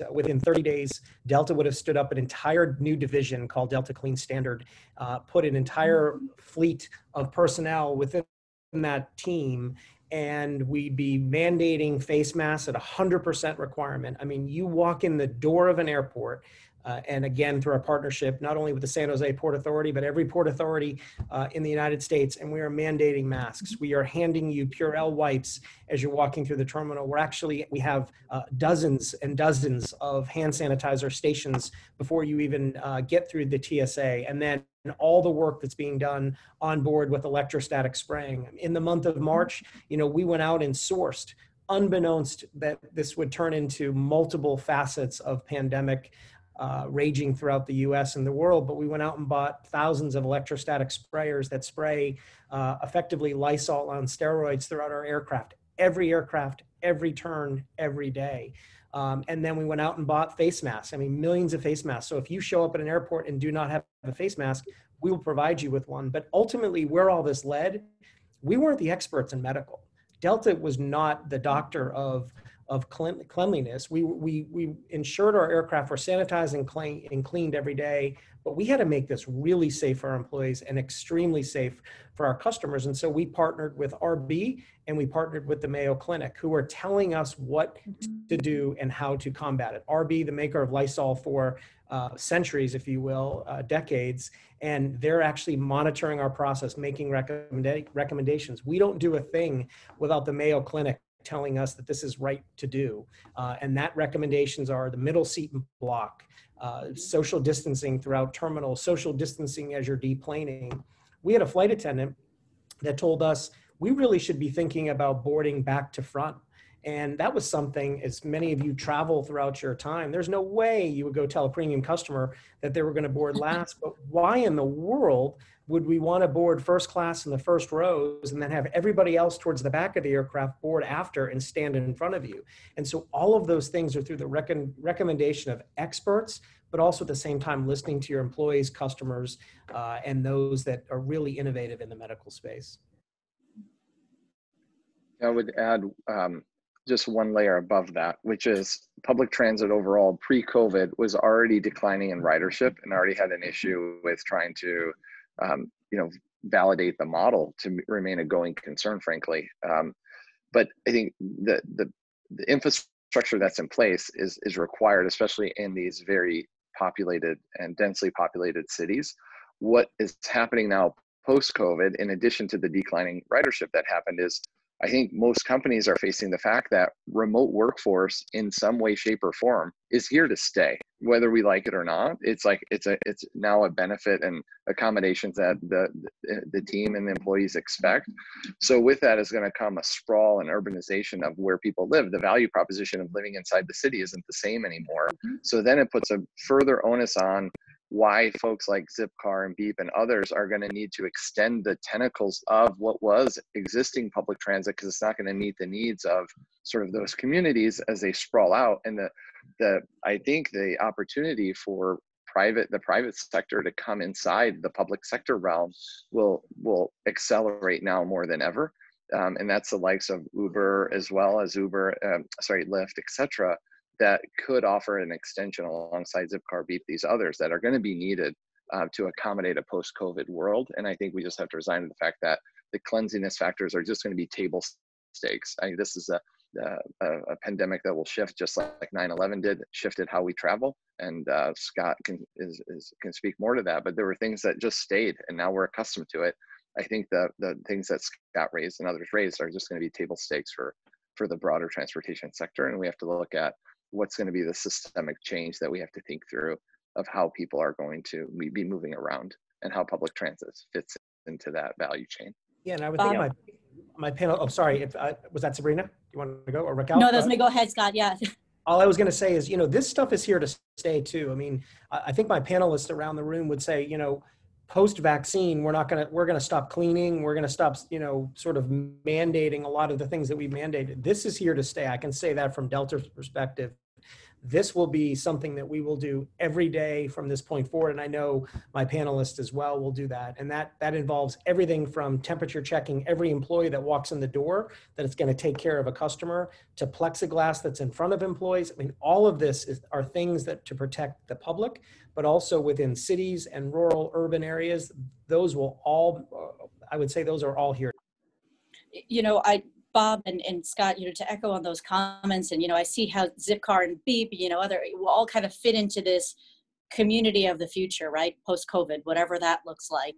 [SPEAKER 3] uh, within 30 days, Delta would have stood up an entire new division called Delta Clean Standard, uh, put an entire fleet of personnel within that team, and we'd be mandating face masks at 100% requirement. I mean, you walk in the door of an airport, uh, and again, through our partnership, not only with the San Jose Port Authority, but every port authority uh, in the United States, and we are mandating masks. We are handing you Purell wipes as you're walking through the terminal. We're actually, we have uh, dozens and dozens of hand sanitizer stations before you even uh, get through the TSA. And then all the work that's being done on board with electrostatic spraying. In the month of March, you know, we went out and sourced, unbeknownst that this would turn into multiple facets of pandemic uh, raging throughout the US and the world, but we went out and bought thousands of electrostatic sprayers that spray uh, effectively Lysol on steroids throughout our aircraft. Every aircraft, every turn, every day. Um, and then we went out and bought face masks. I mean, millions of face masks. So if you show up at an airport and do not have a face mask, we will provide you with one. But ultimately, where all this led, we weren't the experts in medical. Delta was not the doctor of of clean, cleanliness. We, we, we ensured our aircraft were sanitized and, clean, and cleaned every day, but we had to make this really safe for our employees and extremely safe for our customers. And so we partnered with RB and we partnered with the Mayo Clinic, who are telling us what to do and how to combat it. RB, the maker of Lysol for uh, centuries, if you will, uh, decades, and they're actually monitoring our process, making recommenda- recommendations. We don't do a thing without the Mayo Clinic telling us that this is right to do. Uh, and that recommendations are the middle seat block, uh, social distancing throughout terminals, social distancing as you're deplaning. We had a flight attendant that told us we really should be thinking about boarding back to front. And that was something, as many of you travel throughout your time, there's no way you would go tell a premium customer that they were going to board last. But why in the world would we want to board first class in the first rows and then have everybody else towards the back of the aircraft board after and stand in front of you? And so all of those things are through the rec- recommendation of experts, but also at the same time listening to your employees, customers, uh, and those that are really innovative in the medical space.
[SPEAKER 6] I would add um, just one layer above that, which is public transit overall pre-COVID was already declining in ridership and already had an issue with trying to, um, you know, validate the model to remain a going concern, frankly. Um, but I think the, the the infrastructure that's in place is is required, especially in these very populated and densely populated cities. What is happening now post-COVID, in addition to the declining ridership that happened, is I think most companies are facing the fact that remote workforce in some way, shape, or form is here to stay, whether we like it or not. It's like it's a it's now a benefit and accommodations that the the team and the employees expect. So with that is going to come a sprawl and urbanization of where people live. The value proposition of living inside the city isn't the same anymore. Mm-hmm. So then it puts a further onus on why folks like Zipcar and Beep and others are going to need to extend the tentacles of what was existing public transit because it's not going to meet the needs of sort of those communities as they sprawl out. And the the I think the opportunity for private the private sector to come inside the public sector realm will will accelerate now more than ever. Um, and that's the likes of Uber as well as Uber, um, sorry, Lyft, etc that could offer an extension alongside Zipcar Beep, these others that are going to be needed uh, to accommodate a post-COVID world. And I think we just have to resign to the fact that the cleanliness factors are just going to be table stakes. I this is a, a, a pandemic that will shift just like 9/11 did, shifted how we travel. And uh, Scott can is, is, can speak more to that. But there were things that just stayed, and now we're accustomed to it. I think the the things that Scott raised and others raised are just going to be table stakes for for the broader transportation sector, and we have to look at what's going to be the systemic change that we have to think through of how people are going to be moving around and how public transit fits into that value chain.
[SPEAKER 3] Yeah, and I would think my, my panel, oh, sorry, if, uh, was that Sabrina? You want to go or Raquel?
[SPEAKER 5] No, that's me. Go ahead, Scott. Yeah.
[SPEAKER 3] All I was going to say is, you know, this stuff is here to stay too. I mean, I think my panelists around the room would say, you know, post vaccine, we're not going to, we're going to stop cleaning. We're going to stop, you know, sort of mandating a lot of the things that we mandated. This is here to stay. I can say that from Delta's perspective this will be something that we will do every day from this point forward and i know my panelists as well will do that. And that that involves everything from temperature checking every employee that walks in the door that it's going to take care of a customer to plexiglass that's in front of employees. I mean all of this is, are things that to protect the public but also within cities and rural urban areas. Those will all i would say those are all here.
[SPEAKER 5] You know i Bob and, and Scott, you know, to echo on those comments, and you know, I see how Zipcar and Beep, you know, other will all kind of fit into this community of the future, right? Post COVID, whatever that looks like.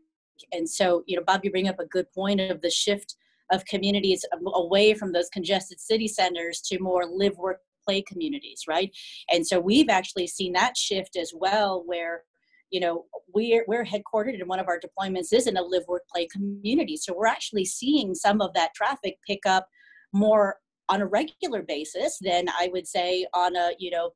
[SPEAKER 5] And so, you know, Bob, you bring up a good point of the shift of communities away from those congested city centers to more live, work, play communities, right? And so we've actually seen that shift as well, where you know we're we're headquartered and one of our deployments is in a live work play community. So we're actually seeing some of that traffic pick up more on a regular basis than i would say on a you know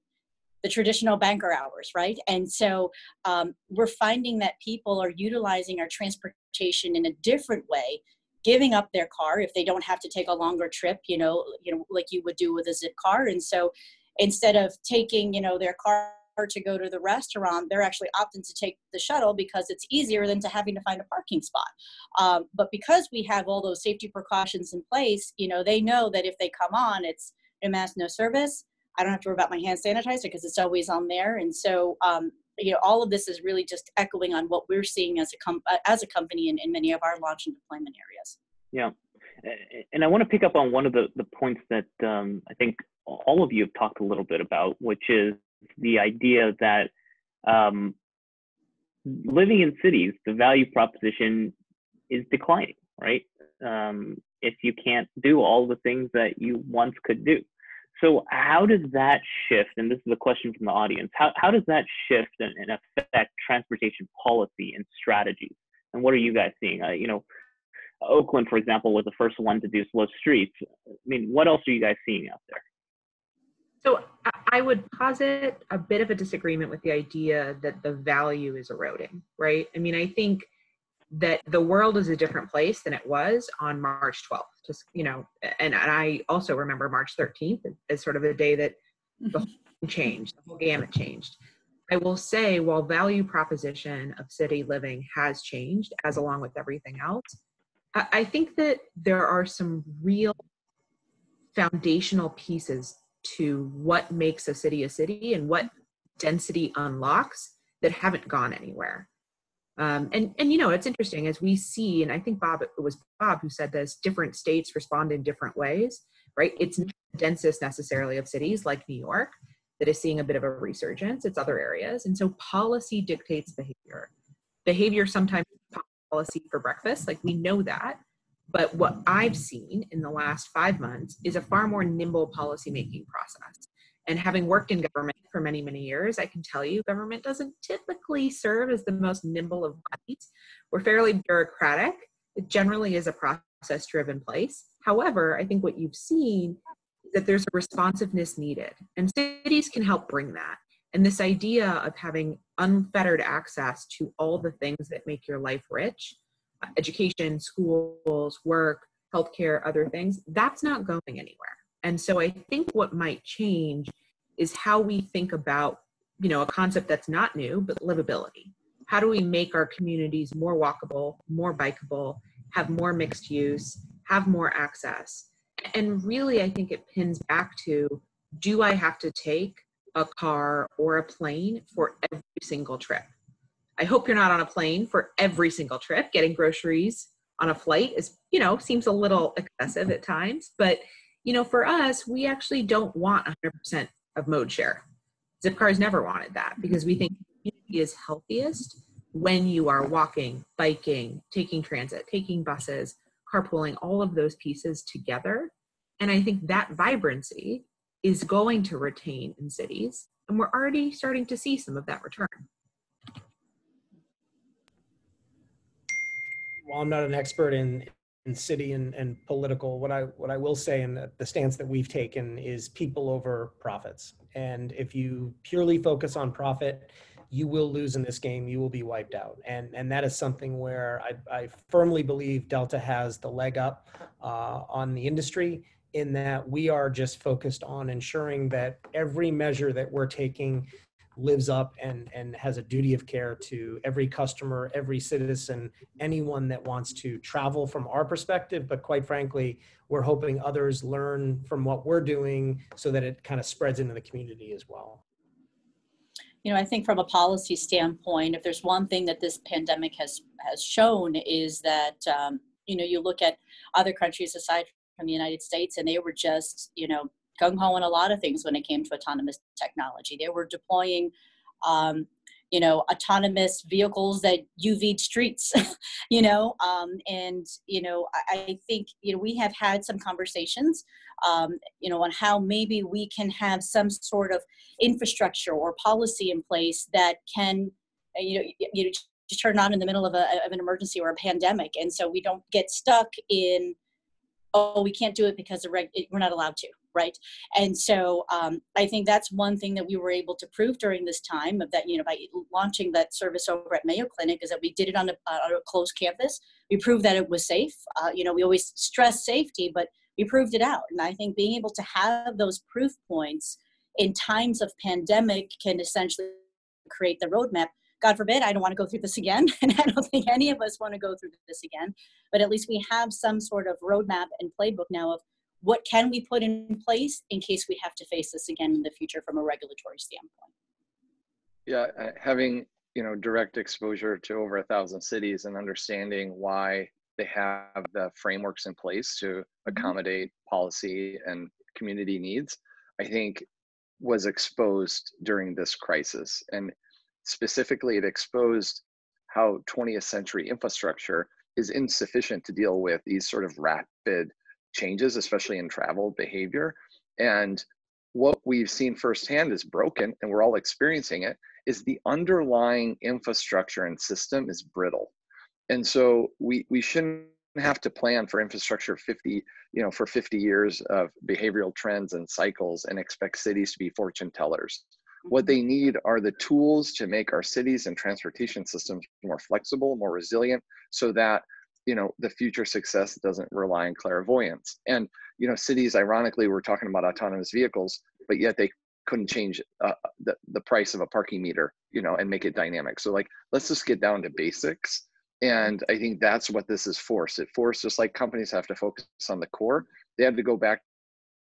[SPEAKER 5] the traditional banker hours right? And so um, we're finding that people are utilizing our transportation in a different way giving up their car if they don't have to take a longer trip you know you know like you would do with a zip car. And so instead of taking you know their car to go to the restaurant, they're actually opting to take the shuttle because it's easier than to having to find a parking spot. Um, but because we have all those safety precautions in place, you know, they know that if they come on, it's no mask, no service. I don't have to worry about my hand sanitizer because it's always on there. And so, um, you know, all of this is really just echoing on what we're seeing as a com- uh, as a company in, in many of our launch and deployment areas.
[SPEAKER 2] Yeah, and I want to pick up on one of the the points that um, I think all of you have talked a little bit about, which is the idea that um, living in cities, the value proposition is declining, right? Um, if you can't do all the things that you once could do. So how does that shift? And this is a question from the audience. How, how does that shift and, and affect transportation policy and strategies? And what are you guys seeing? Uh, you know, Oakland, for example, was the first one to do slow streets. I mean, what else are you guys seeing out there?
[SPEAKER 7] So I would posit a bit of a disagreement with the idea that the value is eroding, right? I mean, I think that the world is a different place than it was on March 12th. Just, you know, and, and I also remember March 13th as sort of a day that mm-hmm. the whole changed, the whole gamut changed. I will say, while value proposition of city living has changed, as along with everything else, I think that there are some real foundational pieces to what makes a city a city and what density unlocks that haven't gone anywhere. Um, and and you know it's interesting as we see, and I think Bob it was Bob who said this. Different states respond in different ways, right? It's not the densest necessarily of cities like New York that is seeing a bit of a resurgence. It's other areas, and so policy dictates behavior. Behavior sometimes policy for breakfast, like we know that, but what I've seen in the last five months is a far more nimble policymaking process. And having worked in government for many, many years, I can tell you government doesn't typically serve as the most nimble of bodies. We're fairly bureaucratic. It generally is a process driven place. However, I think what you've seen is that there's a responsiveness needed, and cities can help bring that. And this idea of having unfettered access to all the things that make your life rich education, schools, work, healthcare, other things, that's not going anywhere. And so I think what might change is how we think about, you know, a concept that's not new, but livability. How do we make our communities more walkable, more bikeable, have more mixed use, have more access? And really, I think it pins back to do I have to take a car or a plane for every single trip? I hope you're not on a plane for every single trip. Getting groceries on a flight is, you know, seems a little excessive at times. But, you know, for us, we actually don't want 100% of mode share. Zipcar's never wanted that because we think community is healthiest when you are walking, biking, taking transit, taking buses, carpooling, all of those pieces together. And I think that vibrancy is going to retain in cities. And we're already starting to see some of that return.
[SPEAKER 3] While I'm not an expert in in city and, and political, what I what I will say and the, stance that we've taken is people over profits. And if you purely focus on profit, you will lose in this game. You will be wiped out. And, and that is something where I, I firmly believe Delta has the leg up uh, on the industry in that we are just focused on ensuring that every measure that we're taking lives up and, and has a duty of care to every customer, every citizen, anyone that wants to travel from our perspective. But quite frankly, we're hoping others learn from what we're doing so that it kind of spreads into the community as well.
[SPEAKER 5] You know, I think from a policy standpoint, if there's one thing that this pandemic has has shown is that um, you know you look at other countries aside from the United States, and they were just you know gung ho on a lot of things when it came to autonomous technology. They were deploying um, you know autonomous vehicles that UV streets you know um, and you know I, I, think you know we have had some conversations um, you know on how maybe we can have some sort of infrastructure or policy in place that can you know you know turn on in the middle of, a, of an emergency or a pandemic and so we don't get stuck in oh we can't do it because reg- we're not allowed to right and so um, i think that's one thing that we were able to prove during this time of that you know by launching that service over at mayo clinic is that we did it on a, uh, on a closed campus we proved that it was safe uh, you know we always stress safety but we proved it out and i think being able to have those proof points in times of pandemic can essentially create the roadmap God forbid, I don't want to go through this again. And I don't think any of us want to go through this again. But at least we have some sort of roadmap and playbook now of what can we put in place in case we have to face this again in the future from a regulatory standpoint
[SPEAKER 6] yeah uh, having you know direct exposure to over a thousand cities and understanding why they have the frameworks in place to mm-hmm. accommodate policy and community needs i think was exposed during this crisis and specifically it exposed how 20th century infrastructure is insufficient to deal with these sort of rapid changes, especially in travel behavior. And what we've seen firsthand is broken, and we're all experiencing it, is the underlying infrastructure and system is brittle. And so we, we shouldn't have to plan for infrastructure 50, you know, for 50 years of behavioral trends and cycles and expect cities to be fortune tellers. What mm-hmm. they need are the tools to make our cities and transportation systems more flexible, more resilient, so that you know the future success doesn't rely on clairvoyance. And you know cities ironically we're talking about autonomous vehicles but yet they couldn't change uh, the, the price of a parking meter you know and make it dynamic. So like let's just get down to basics. And i think that's what this is forced it forced just like companies have to focus on the core they have to go back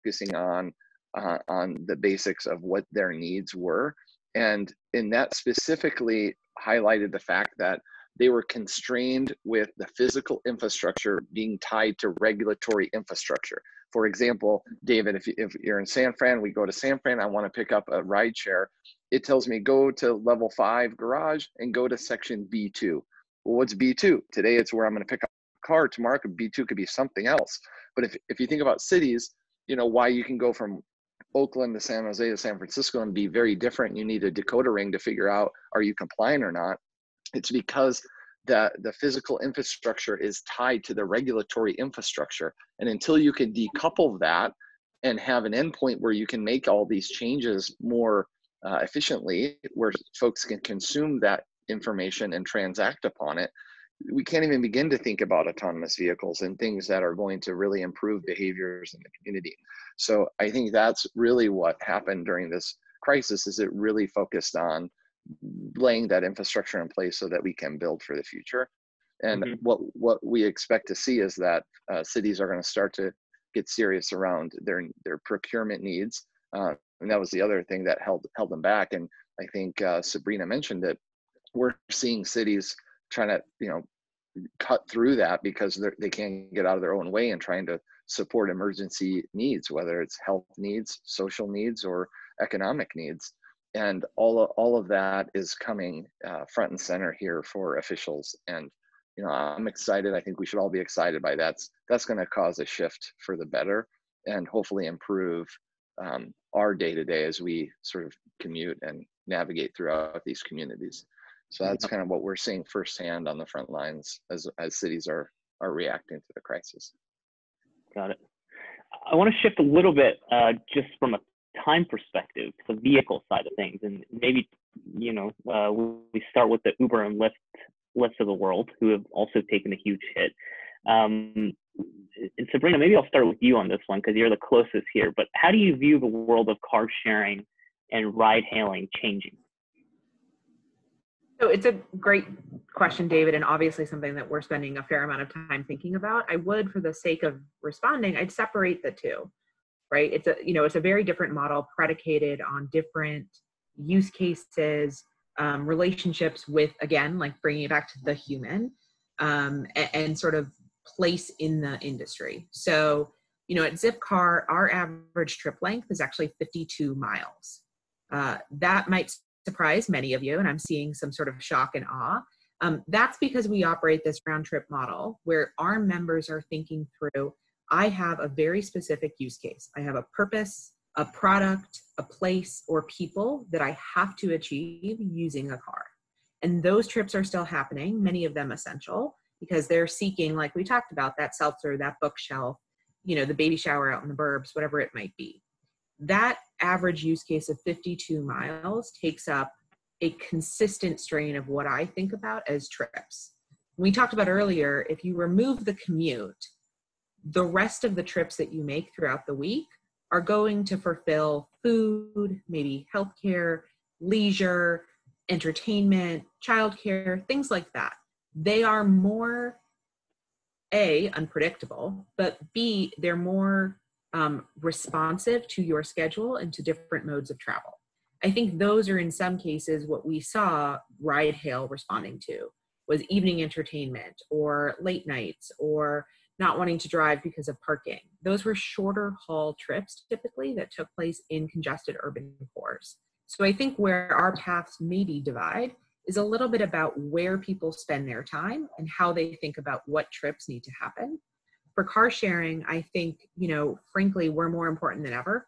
[SPEAKER 6] focusing on uh, on the basics of what their needs were. And in that specifically highlighted the fact that they were constrained with the physical infrastructure being tied to regulatory infrastructure. For example, David, if, if you're in San Fran, we go to San Fran, I want to pick up a ride share. It tells me go to level five garage and go to section B2. Well, what's B2? Today it's where I'm going to pick up a car. Tomorrow B2 could be something else. But if, if you think about cities, you know, why you can go from Oakland to San Jose to San Francisco and be very different. You need a decoder ring to figure out are you compliant or not. It's because the, the physical infrastructure is tied to the regulatory infrastructure. And until you can decouple that and have an endpoint where you can make all these changes more uh, efficiently, where folks can consume that information and transact upon it, we can't even begin to think about autonomous vehicles and things that are going to really improve behaviors in the community. So I think that's really what happened during this crisis is it really focused on laying that infrastructure in place so that we can build for the future. And mm-hmm. what what we expect to see is that uh, cities are going to start to get serious around their their procurement needs. Uh, and that was the other thing that held held them back. And I think uh, Sabrina mentioned it. We're seeing cities trying to you know cut through that because they can't get out of their own way and trying to support emergency needs, whether it's health needs, social needs, or economic needs and all of, all of that is coming uh, front and center here for officials and you know i'm excited. I think we should all be excited by that. That's going to cause a shift for the better and hopefully improve um, our day to day as we sort of commute and navigate throughout these communities. So that's kind of what we're seeing firsthand on the front lines as as cities are are reacting to the crisis.
[SPEAKER 2] Got it. I want to shift a little bit uh, just from a time perspective, the vehicle side of things, and maybe you know uh, we start with the Uber and Lyft Lyft of the world, who have also taken a huge hit. Um, and Sabrina, maybe I'll start with you on this one because you're the closest here. But how do you view the world of car sharing and ride hailing changing?
[SPEAKER 7] So it's a great question, David, and obviously something that we're spending a fair amount of time thinking about. I would, for the sake of responding, I'd separate the two, right? It's a you know it's a very different model predicated on different use cases, um, relationships with again, like bringing it back to the human, um, and, and sort of place in the industry. So you know at Zipcar, our average trip length is actually 52 miles. Uh, that might surprise many of you, and I'm seeing some sort of shock and awe. Um, that's because we operate this round trip model where our members are thinking through I have a very specific use case. I have a purpose, a product, a place, or people that I have to achieve using a car. And those trips are still happening, many of them essential, because they're seeking, like we talked about, that seltzer, that bookshelf, you know, the baby shower out in the burbs, whatever it might be that average use case of 52 miles takes up a consistent strain of what I think about as trips. We talked about earlier, if you remove the commute, the rest of the trips that you make throughout the week are going to fulfill food, maybe healthcare, leisure, entertainment, childcare, things like that. They are more A, unpredictable, but B, they're more um, responsive to your schedule and to different modes of travel. I think those are in some cases what we saw ride hail responding to was evening entertainment or late nights or not wanting to drive because of parking. Those were shorter haul trips typically that took place in congested urban cores. So I think where our paths maybe divide is a little bit about where people spend their time and how they think about what trips need to happen for car sharing, I think, you know, frankly, we're more important than ever.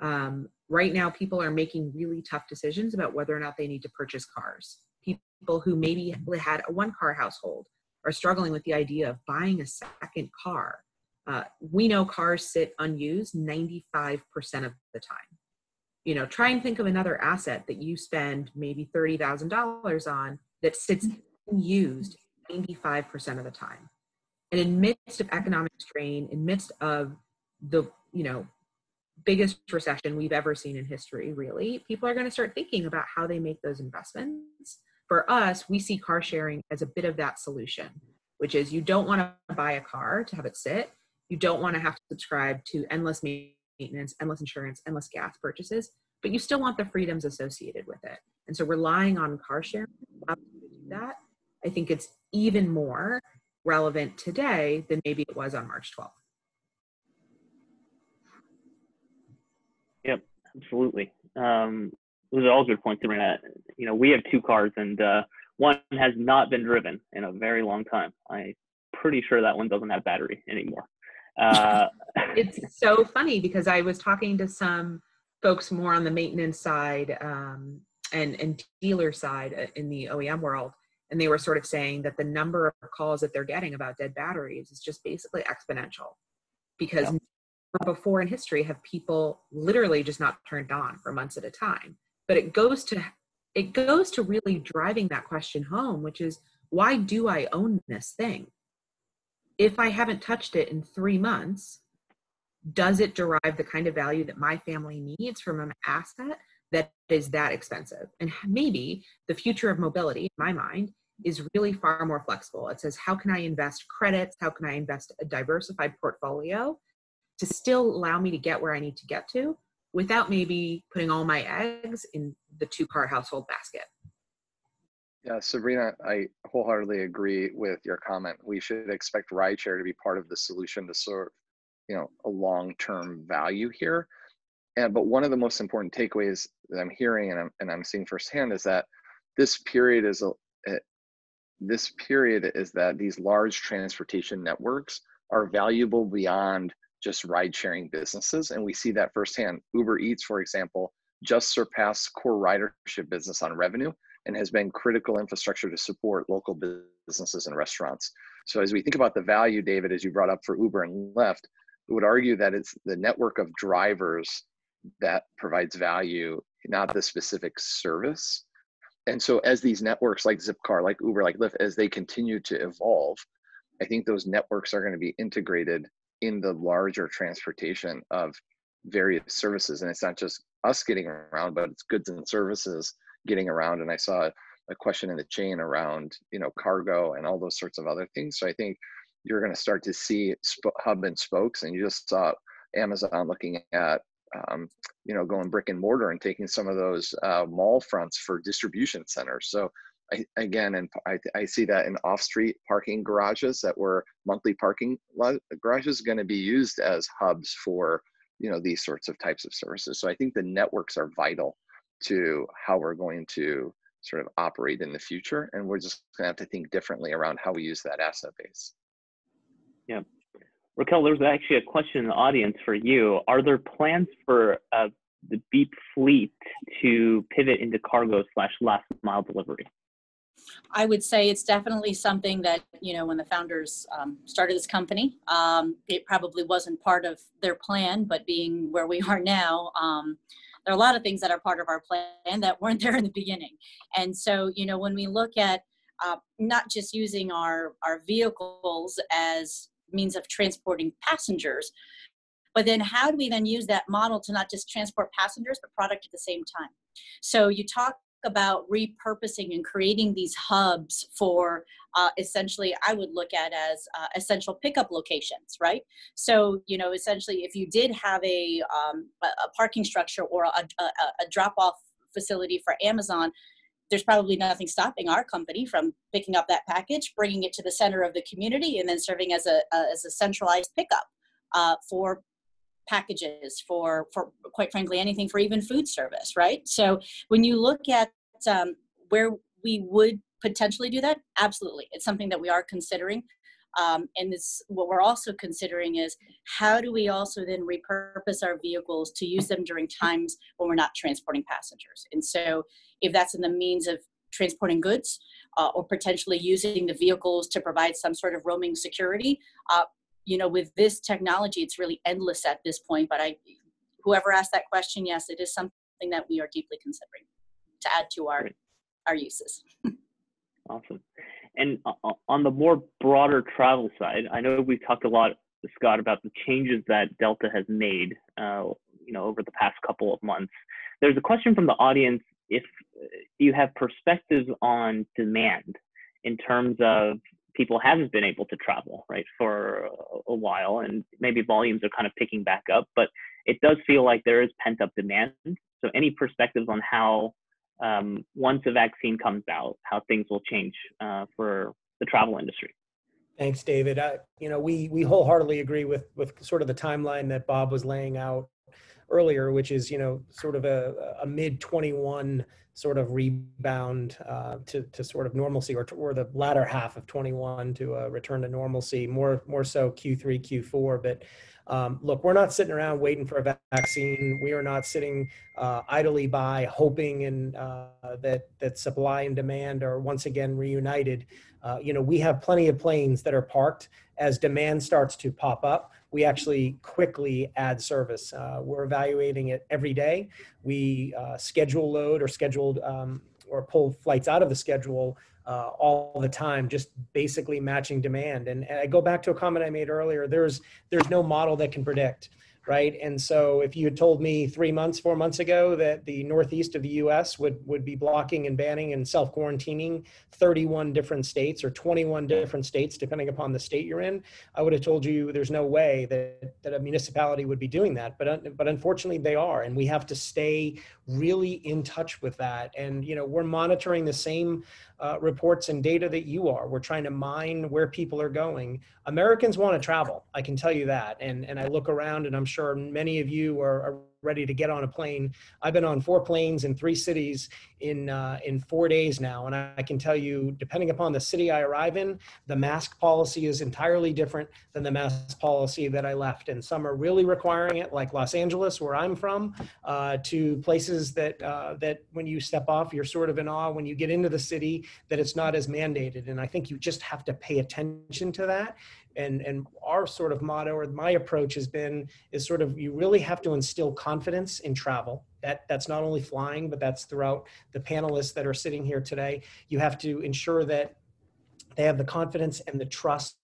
[SPEAKER 7] Um, right now, people are making really tough decisions about whether or not they need to purchase cars. People who maybe had a one car household are struggling with the idea of buying a second car. Uh, we know cars sit unused 95% of the time. You know, try and think of another asset that you spend maybe $30,000 on that sits unused 95% of the time and in midst of economic strain in midst of the you know biggest recession we've ever seen in history really people are going to start thinking about how they make those investments for us we see car sharing as a bit of that solution which is you don't want to buy a car to have it sit you don't want to have to subscribe to endless maintenance endless insurance endless gas purchases but you still want the freedoms associated with it and so relying on car sharing to do that i think it's even more relevant today than maybe it was on March 12th.
[SPEAKER 2] Yep, absolutely. Um, those are all good points, Sabrina. You know, we have two cars, and uh, one has not been driven in a very long time. I'm pretty sure that one doesn't have battery anymore. Uh,
[SPEAKER 7] it's so funny because I was talking to some folks more on the maintenance side um, and and dealer side uh, in the OEM world, and they were sort of saying that the number of calls that they're getting about dead batteries is just basically exponential because yeah. before in history have people literally just not turned on for months at a time but it goes to it goes to really driving that question home which is why do i own this thing if i haven't touched it in 3 months does it derive the kind of value that my family needs from an asset that is that expensive and maybe the future of mobility in my mind is really far more flexible. It says, how can I invest credits? How can I invest a diversified portfolio to still allow me to get where I need to get to without maybe putting all my eggs in the two car household basket?
[SPEAKER 6] Yeah, Sabrina, I wholeheartedly agree with your comment. We should expect rideshare to be part of the solution to serve, you know, a long-term value here. And but one of the most important takeaways that I'm hearing and I'm and I'm seeing firsthand is that this period is a, eh, this period is that these large transportation networks are valuable beyond just ride sharing businesses. And we see that firsthand. Uber Eats, for example, just surpassed core ridership business on revenue and has been critical infrastructure to support local businesses and restaurants. So as we think about the value, David, as you brought up for Uber and Lyft, I would argue that it's the network of drivers that provides value, not the specific service. And so as these networks like Zipcar, like Uber, like Lyft, as they continue to evolve, I think those networks are going to be integrated in the larger transportation of various services. And it's not just us getting around, but it's goods and services getting around. And I saw a question in the chain around, you know, cargo and all those sorts of other things. So I think you're going to start to see hub and spokes. And you just saw Amazon looking at, um, you know, going brick and mortar and taking some of those uh, mall fronts for distribution centers. So I, again, and I, I see that in off-street parking garages that were monthly parking garages going to be used as hubs for you know these sorts of types of services. So I think the networks are vital to how we're going to sort of operate in the future, and we're just going to have to think differently around how we use that asset base.
[SPEAKER 2] Yeah, Raquel, there's actually a question in the audience for you. Are there plans for uh, the Beep fleet to pivot into cargo slash last mile delivery?
[SPEAKER 5] I would say it's definitely something that, you know, when the founders um, started this company, um, it probably wasn't part of their plan, but being where we are now, um, there are a lot of things that are part of our plan that weren't there in the beginning. And so, you know, when we look at uh, not just using our, our vehicles as means of transporting passengers, but then how do we then use that model to not just transport passengers, but product at the same time? So you talk about repurposing and creating these hubs for uh, essentially i would look at as uh, essential pickup locations right? So you know essentially if you did have a, um, a parking structure or a, a, a drop off facility for amazon there's probably nothing stopping our company from picking up that package bringing it to the center of the community and then serving as a, as a centralized pickup uh, for packages for for quite frankly anything for even food service right? So when you look at um, where we would potentially do that absolutely. It's something that we are considering. Um, and this what we're also considering is how do we also then repurpose our vehicles to use them during times when we're not transporting passengers? And so if that's in the means of transporting goods uh, or potentially using the vehicles to provide some sort of roaming security uh, you know with this technology it's really endless at this point but i whoever asked that question yes it is something that we are deeply considering to add to our Great. our uses.
[SPEAKER 2] Awesome. And on the more broader travel side i know we've talked a lot scott about the changes that delta has made uh, you know over the past couple of months. There's a question from the audience if you have perspectives on demand in terms of people haven't been able to travel right for a while and maybe volumes are kind of picking back up but it does feel like there is pent up demand. So any perspectives on how um, once a vaccine comes out how things will change uh, for the travel industry?
[SPEAKER 3] Thanks david. I, you know we we wholeheartedly agree with with sort of the timeline that bob was laying out earlier which is you know sort of a, a mid 21 sort of rebound uh, to, to sort of normalcy or, or the latter half of 21 to a return to normalcy, more, more so Q3, Q4. But um, look, we're not sitting around waiting for a vaccine. We are not sitting uh, idly by hoping and uh, that, that supply and demand are once again reunited. Uh, you know, we have plenty of planes that are parked as demand starts to pop up we actually quickly add service. Uh, we're evaluating it every day. We uh, schedule load or scheduled um, or pull flights out of the schedule uh, all the time, just basically matching demand. And, and I go back to a comment I made earlier. There's there's no model that can predict right? And so if you had told me three months, four months ago that the northeast of the U.S. would would be blocking and banning and self quarantining 31 different states or 21 different states, depending upon the state you're in, I would have told you there's no way that that a municipality would be doing that. But but unfortunately, they are, and we have to stay really in touch with that. And you know, we're monitoring the same uh, reports and data that you are. We're trying to mine where people are going. Americans want to travel. I can tell you that. And and I look around, and I'm sure many of you are, are ready to get on a plane. I've been on four planes in three cities in uh, in four days now, and I, can tell you, depending upon the city I arrive in, the mask policy is entirely different than the mask policy that I left. And some are really requiring it, like Los Angeles, where I'm from, uh, to places that uh, that when you step off, you're sort of in awe. When you get into the city, that it's not as mandated. And I think you just have to pay attention to that and and our sort of motto or my approach has been is sort of you really have to instill confidence in travel. That that's not only flying but that's throughout the panelists that are sitting here today. You have to ensure that they have the confidence and the trust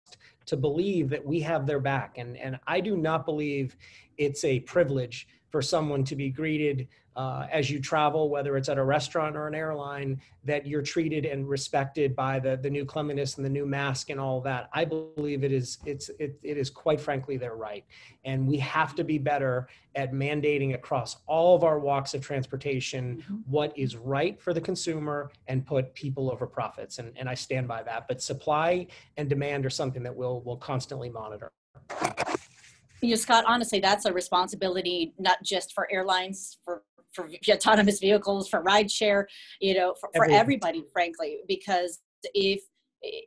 [SPEAKER 3] to believe that we have their back. And and i do not believe it's a privilege for someone to be greeted uh, as you travel, whether it's at a restaurant or an airline, that you're treated and respected by the, the new cleanliness and the new mask and all that. I believe it is it's it, it is quite frankly their right, and we have to be better at mandating across all of our walks of transportation mm-hmm. what is right for the consumer and put people over profits. And and I stand by that. But supply and demand are something that we'll we'll constantly monitor
[SPEAKER 5] you know, Scott, honestly, that's a responsibility not just for airlines, for for autonomous vehicles, for rideshare, you know, for, for everybody, frankly, because if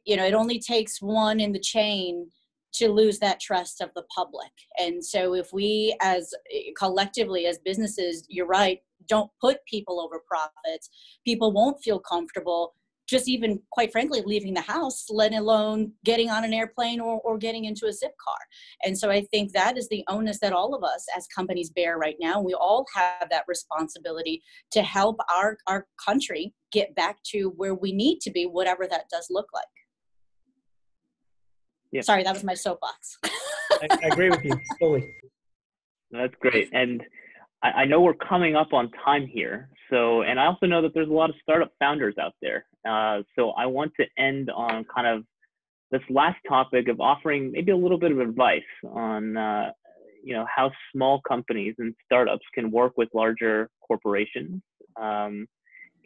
[SPEAKER 5] you know, it only takes one in the chain to lose that trust of the public. And so if we as eh, collectively as businesses, you're right, don't put people over profits, people won't feel comfortable just even quite frankly leaving the house let alone getting on an airplane or, or getting into a zip car. And so i think that is the onus that all of us as companies bear right now. We all have that responsibility to help our our country get back to where we need to be whatever that does look like. Yep. sorry that was my soapbox.
[SPEAKER 3] I, I agree with you fully.
[SPEAKER 2] That's great. And I, I know we're coming up on time here so and i also know that there's a lot of startup founders out there uh, so I want to end on kind of this last topic of offering maybe a little bit of advice on uh, you know how small companies and startups can work with larger corporations um,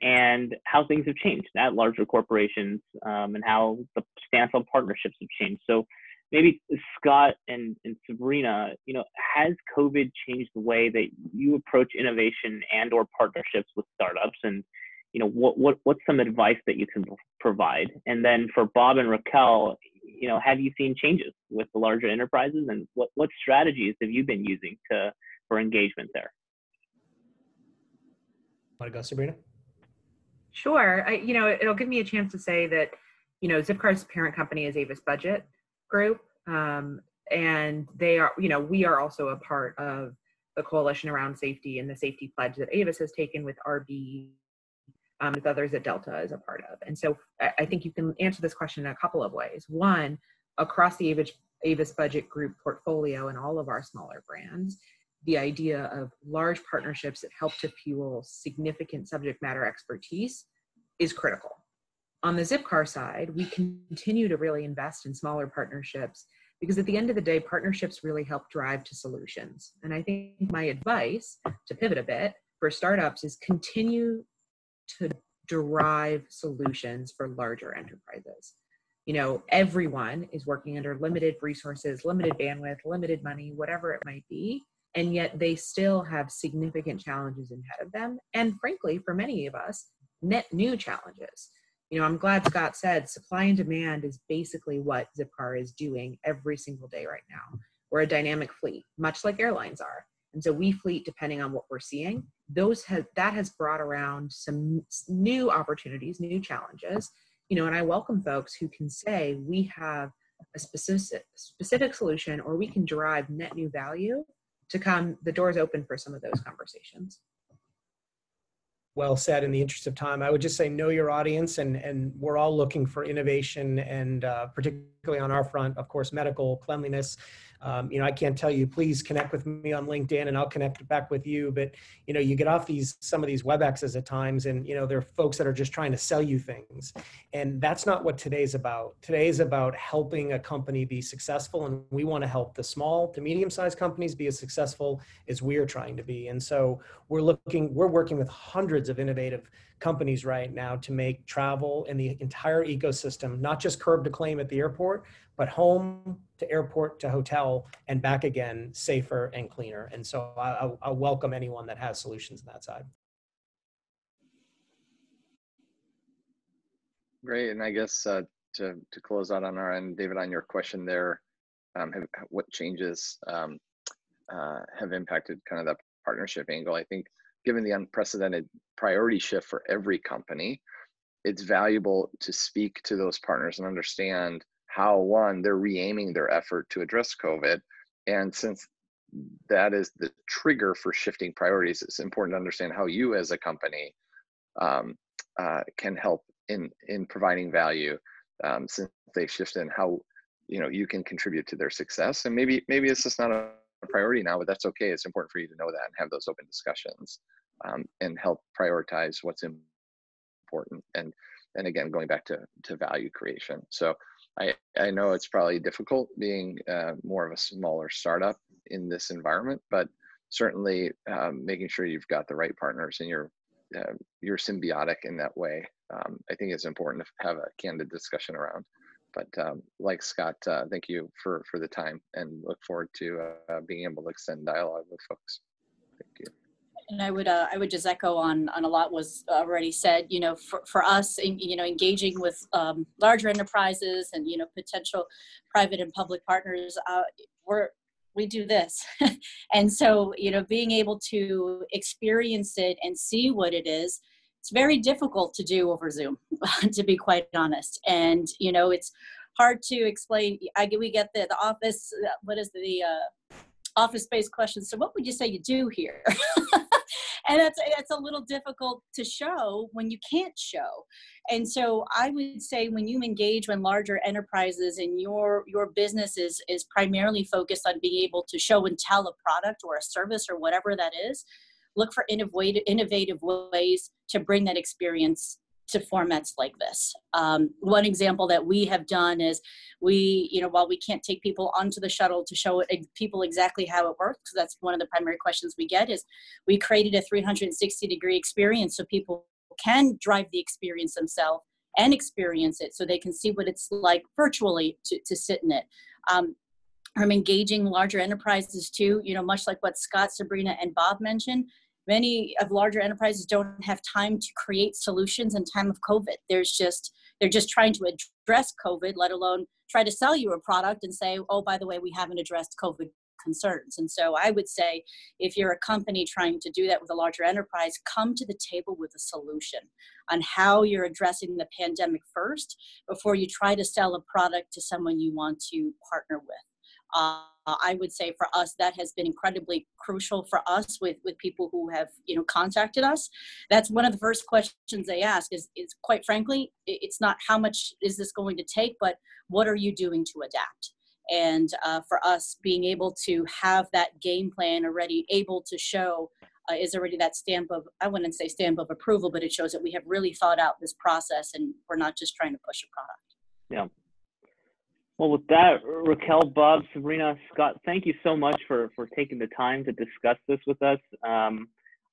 [SPEAKER 2] and how things have changed at larger corporations um, and how the stance on partnerships have changed. So maybe Scott and, and Sabrina, you know, has COVID changed the way that you approach innovation and or partnerships with startups? And you know what what what's some advice that you can provide? And then for bob and raquel you know have you seen changes with the larger enterprises? And what what strategies have you been using to for engagement there?
[SPEAKER 3] Want to go sabrina?
[SPEAKER 7] Sure. I, you know it'll give me a chance to say that you know zipcar's parent company is avis budget group um, and they are you know we are also a part of the coalition around safety and the safety pledge that avis has taken with rb um, with others that Delta is a part of. And so I think you can answer this question in a couple of ways. One, across the Avis, Avis Budget Group portfolio and all of our smaller brands, the idea of large partnerships that help to fuel significant subject matter expertise is critical. On the Zipcar side, we continue to really invest in smaller partnerships because at the end of the day, partnerships really help drive to solutions. And I think my advice to pivot a bit for startups is continue to derive solutions for larger enterprises. You know, everyone is working under limited resources, limited bandwidth, limited money, whatever it might be, and yet they still have significant challenges ahead of them. And frankly, for many of us, net new challenges. You know, I'm glad Scott said supply and demand is basically what Zipcar is doing every single day right now. We're a dynamic fleet, much like airlines are. And so we fleet depending on what we're seeing. Those have that has brought around some new opportunities, new challenges. You know, and I welcome folks who can say we have a specific specific solution or we can derive net new value to come the doors open for some of those conversations
[SPEAKER 3] well said in the interest of time. I would just say know your audience and and we're all looking for innovation and uh, particularly on our front of course medical cleanliness um, you know, I can't tell you, please connect with me on LinkedIn and I'll connect back with you. But, you know, you get off these, some of these WebExes at times and, you know, there are folks that are just trying to sell you things. And that's not what today's about. Today is about helping a company be successful. And we want to help the small to medium sized companies be as successful as we're trying to be. And so we're looking, we're working with hundreds of innovative companies right now to make travel and the entire ecosystem, not just curb to claim at the airport, but home to airport to hotel and back again safer and cleaner. And so I, I welcome anyone that has solutions on that side.
[SPEAKER 6] Great, and I guess uh, to to close out on our end, David, on your question there, um, have, what changes um, uh, have impacted kind of that partnership angle? I think given the unprecedented priority shift for every company, it's valuable to speak to those partners and understand how one they're re-aiming their effort to address COVID, and since that is the trigger for shifting priorities, it's important to understand how you as a company um, uh, can help in in providing value um, since they shift in how you know you can contribute to their success. And maybe maybe it's just not a priority now but that's okay. It's important for you to know that and have those open discussions um, and help prioritize what's important. And and again going back to to value creation. So i i know it's probably difficult being uh, more of a smaller startup in this environment but certainly um, making sure you've got the right partners and you're uh, you're symbiotic in that way um, i think it's important to have a candid discussion around but um, like Scott, uh, thank you for, for the time and look forward to uh, being able to extend dialogue with folks.
[SPEAKER 5] And I would uh, I would just echo on on a lot was already said. You know, for, for us, in, you know, engaging with um, larger enterprises and you know potential private and public partners, uh, we're we do this, and so you know, being able to experience it and see what it is it's very difficult to do over Zoom, to be quite honest. And you know, it's hard to explain. I we get the the office. What is the uh, office space question? So, what would you say you do here? and that's it's a little difficult to show when you can't show. And so, I would say when you engage with larger enterprises and your your business is is primarily focused on being able to show and tell a product or a service or whatever that is look for innovative, innovative ways to bring that experience to formats like this. Um, one example that we have done is we, you know, while we can't take people onto the shuttle to show people exactly how it works, that's one of the primary questions we get, is we created a 360 degree experience so people can drive the experience themselves and experience it so they can see what it's like virtually to, to sit in it. Um, I'm engaging larger enterprises too, you know, much like what Scott, Sabrina, and Bob mentioned many of larger enterprises don't have time to create solutions in time of covid. There's just they're just trying to address covid let alone try to sell you a product and say oh by the way we haven't addressed covid concerns. And so i would say if you're a company trying to do that with a larger enterprise come to the table with a solution on how you're addressing the pandemic first before you try to sell a product to someone you want to partner with uh, I would say for us that has been incredibly crucial for us with with people who have you know contacted us. That's one of the first questions they ask is is quite frankly it's not how much is this going to take, but what are you doing to adapt. And uh, for us, being able to have that game plan already able to show uh, is already that stamp of I wouldn't say stamp of approval, but it shows that we have really thought out this process and we're not just trying to push a product.
[SPEAKER 2] Yeah. Well, with that, Raquel, Bob, Sabrina, Scott, thank you so much for for taking the time to discuss this with us. Um,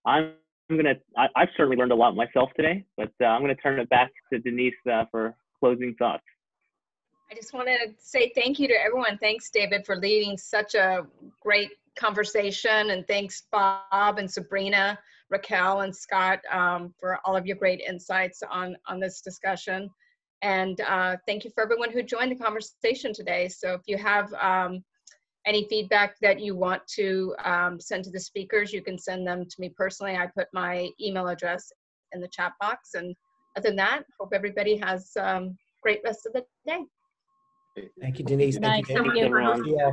[SPEAKER 2] I'm, gonna, I, have certainly learned a lot myself today, but uh, I'm gonna turn it back to Denise uh, for closing thoughts.
[SPEAKER 1] I just want to say thank you to everyone. Thanks, David, for leading such a great conversation, and thanks, Bob and Sabrina, Raquel, and Scott um, for all of your great insights on on this discussion. And uh, thank you for everyone who joined the conversation today. So if you have um, any feedback that you want to um, send to the speakers, you can send them to me personally. I put my email address in the chat box. And other than that, hope everybody has um, great rest of the day.
[SPEAKER 3] Thank you, Denise.
[SPEAKER 5] Thank
[SPEAKER 3] you,
[SPEAKER 5] Thank you.
[SPEAKER 2] everyone.
[SPEAKER 3] Yeah.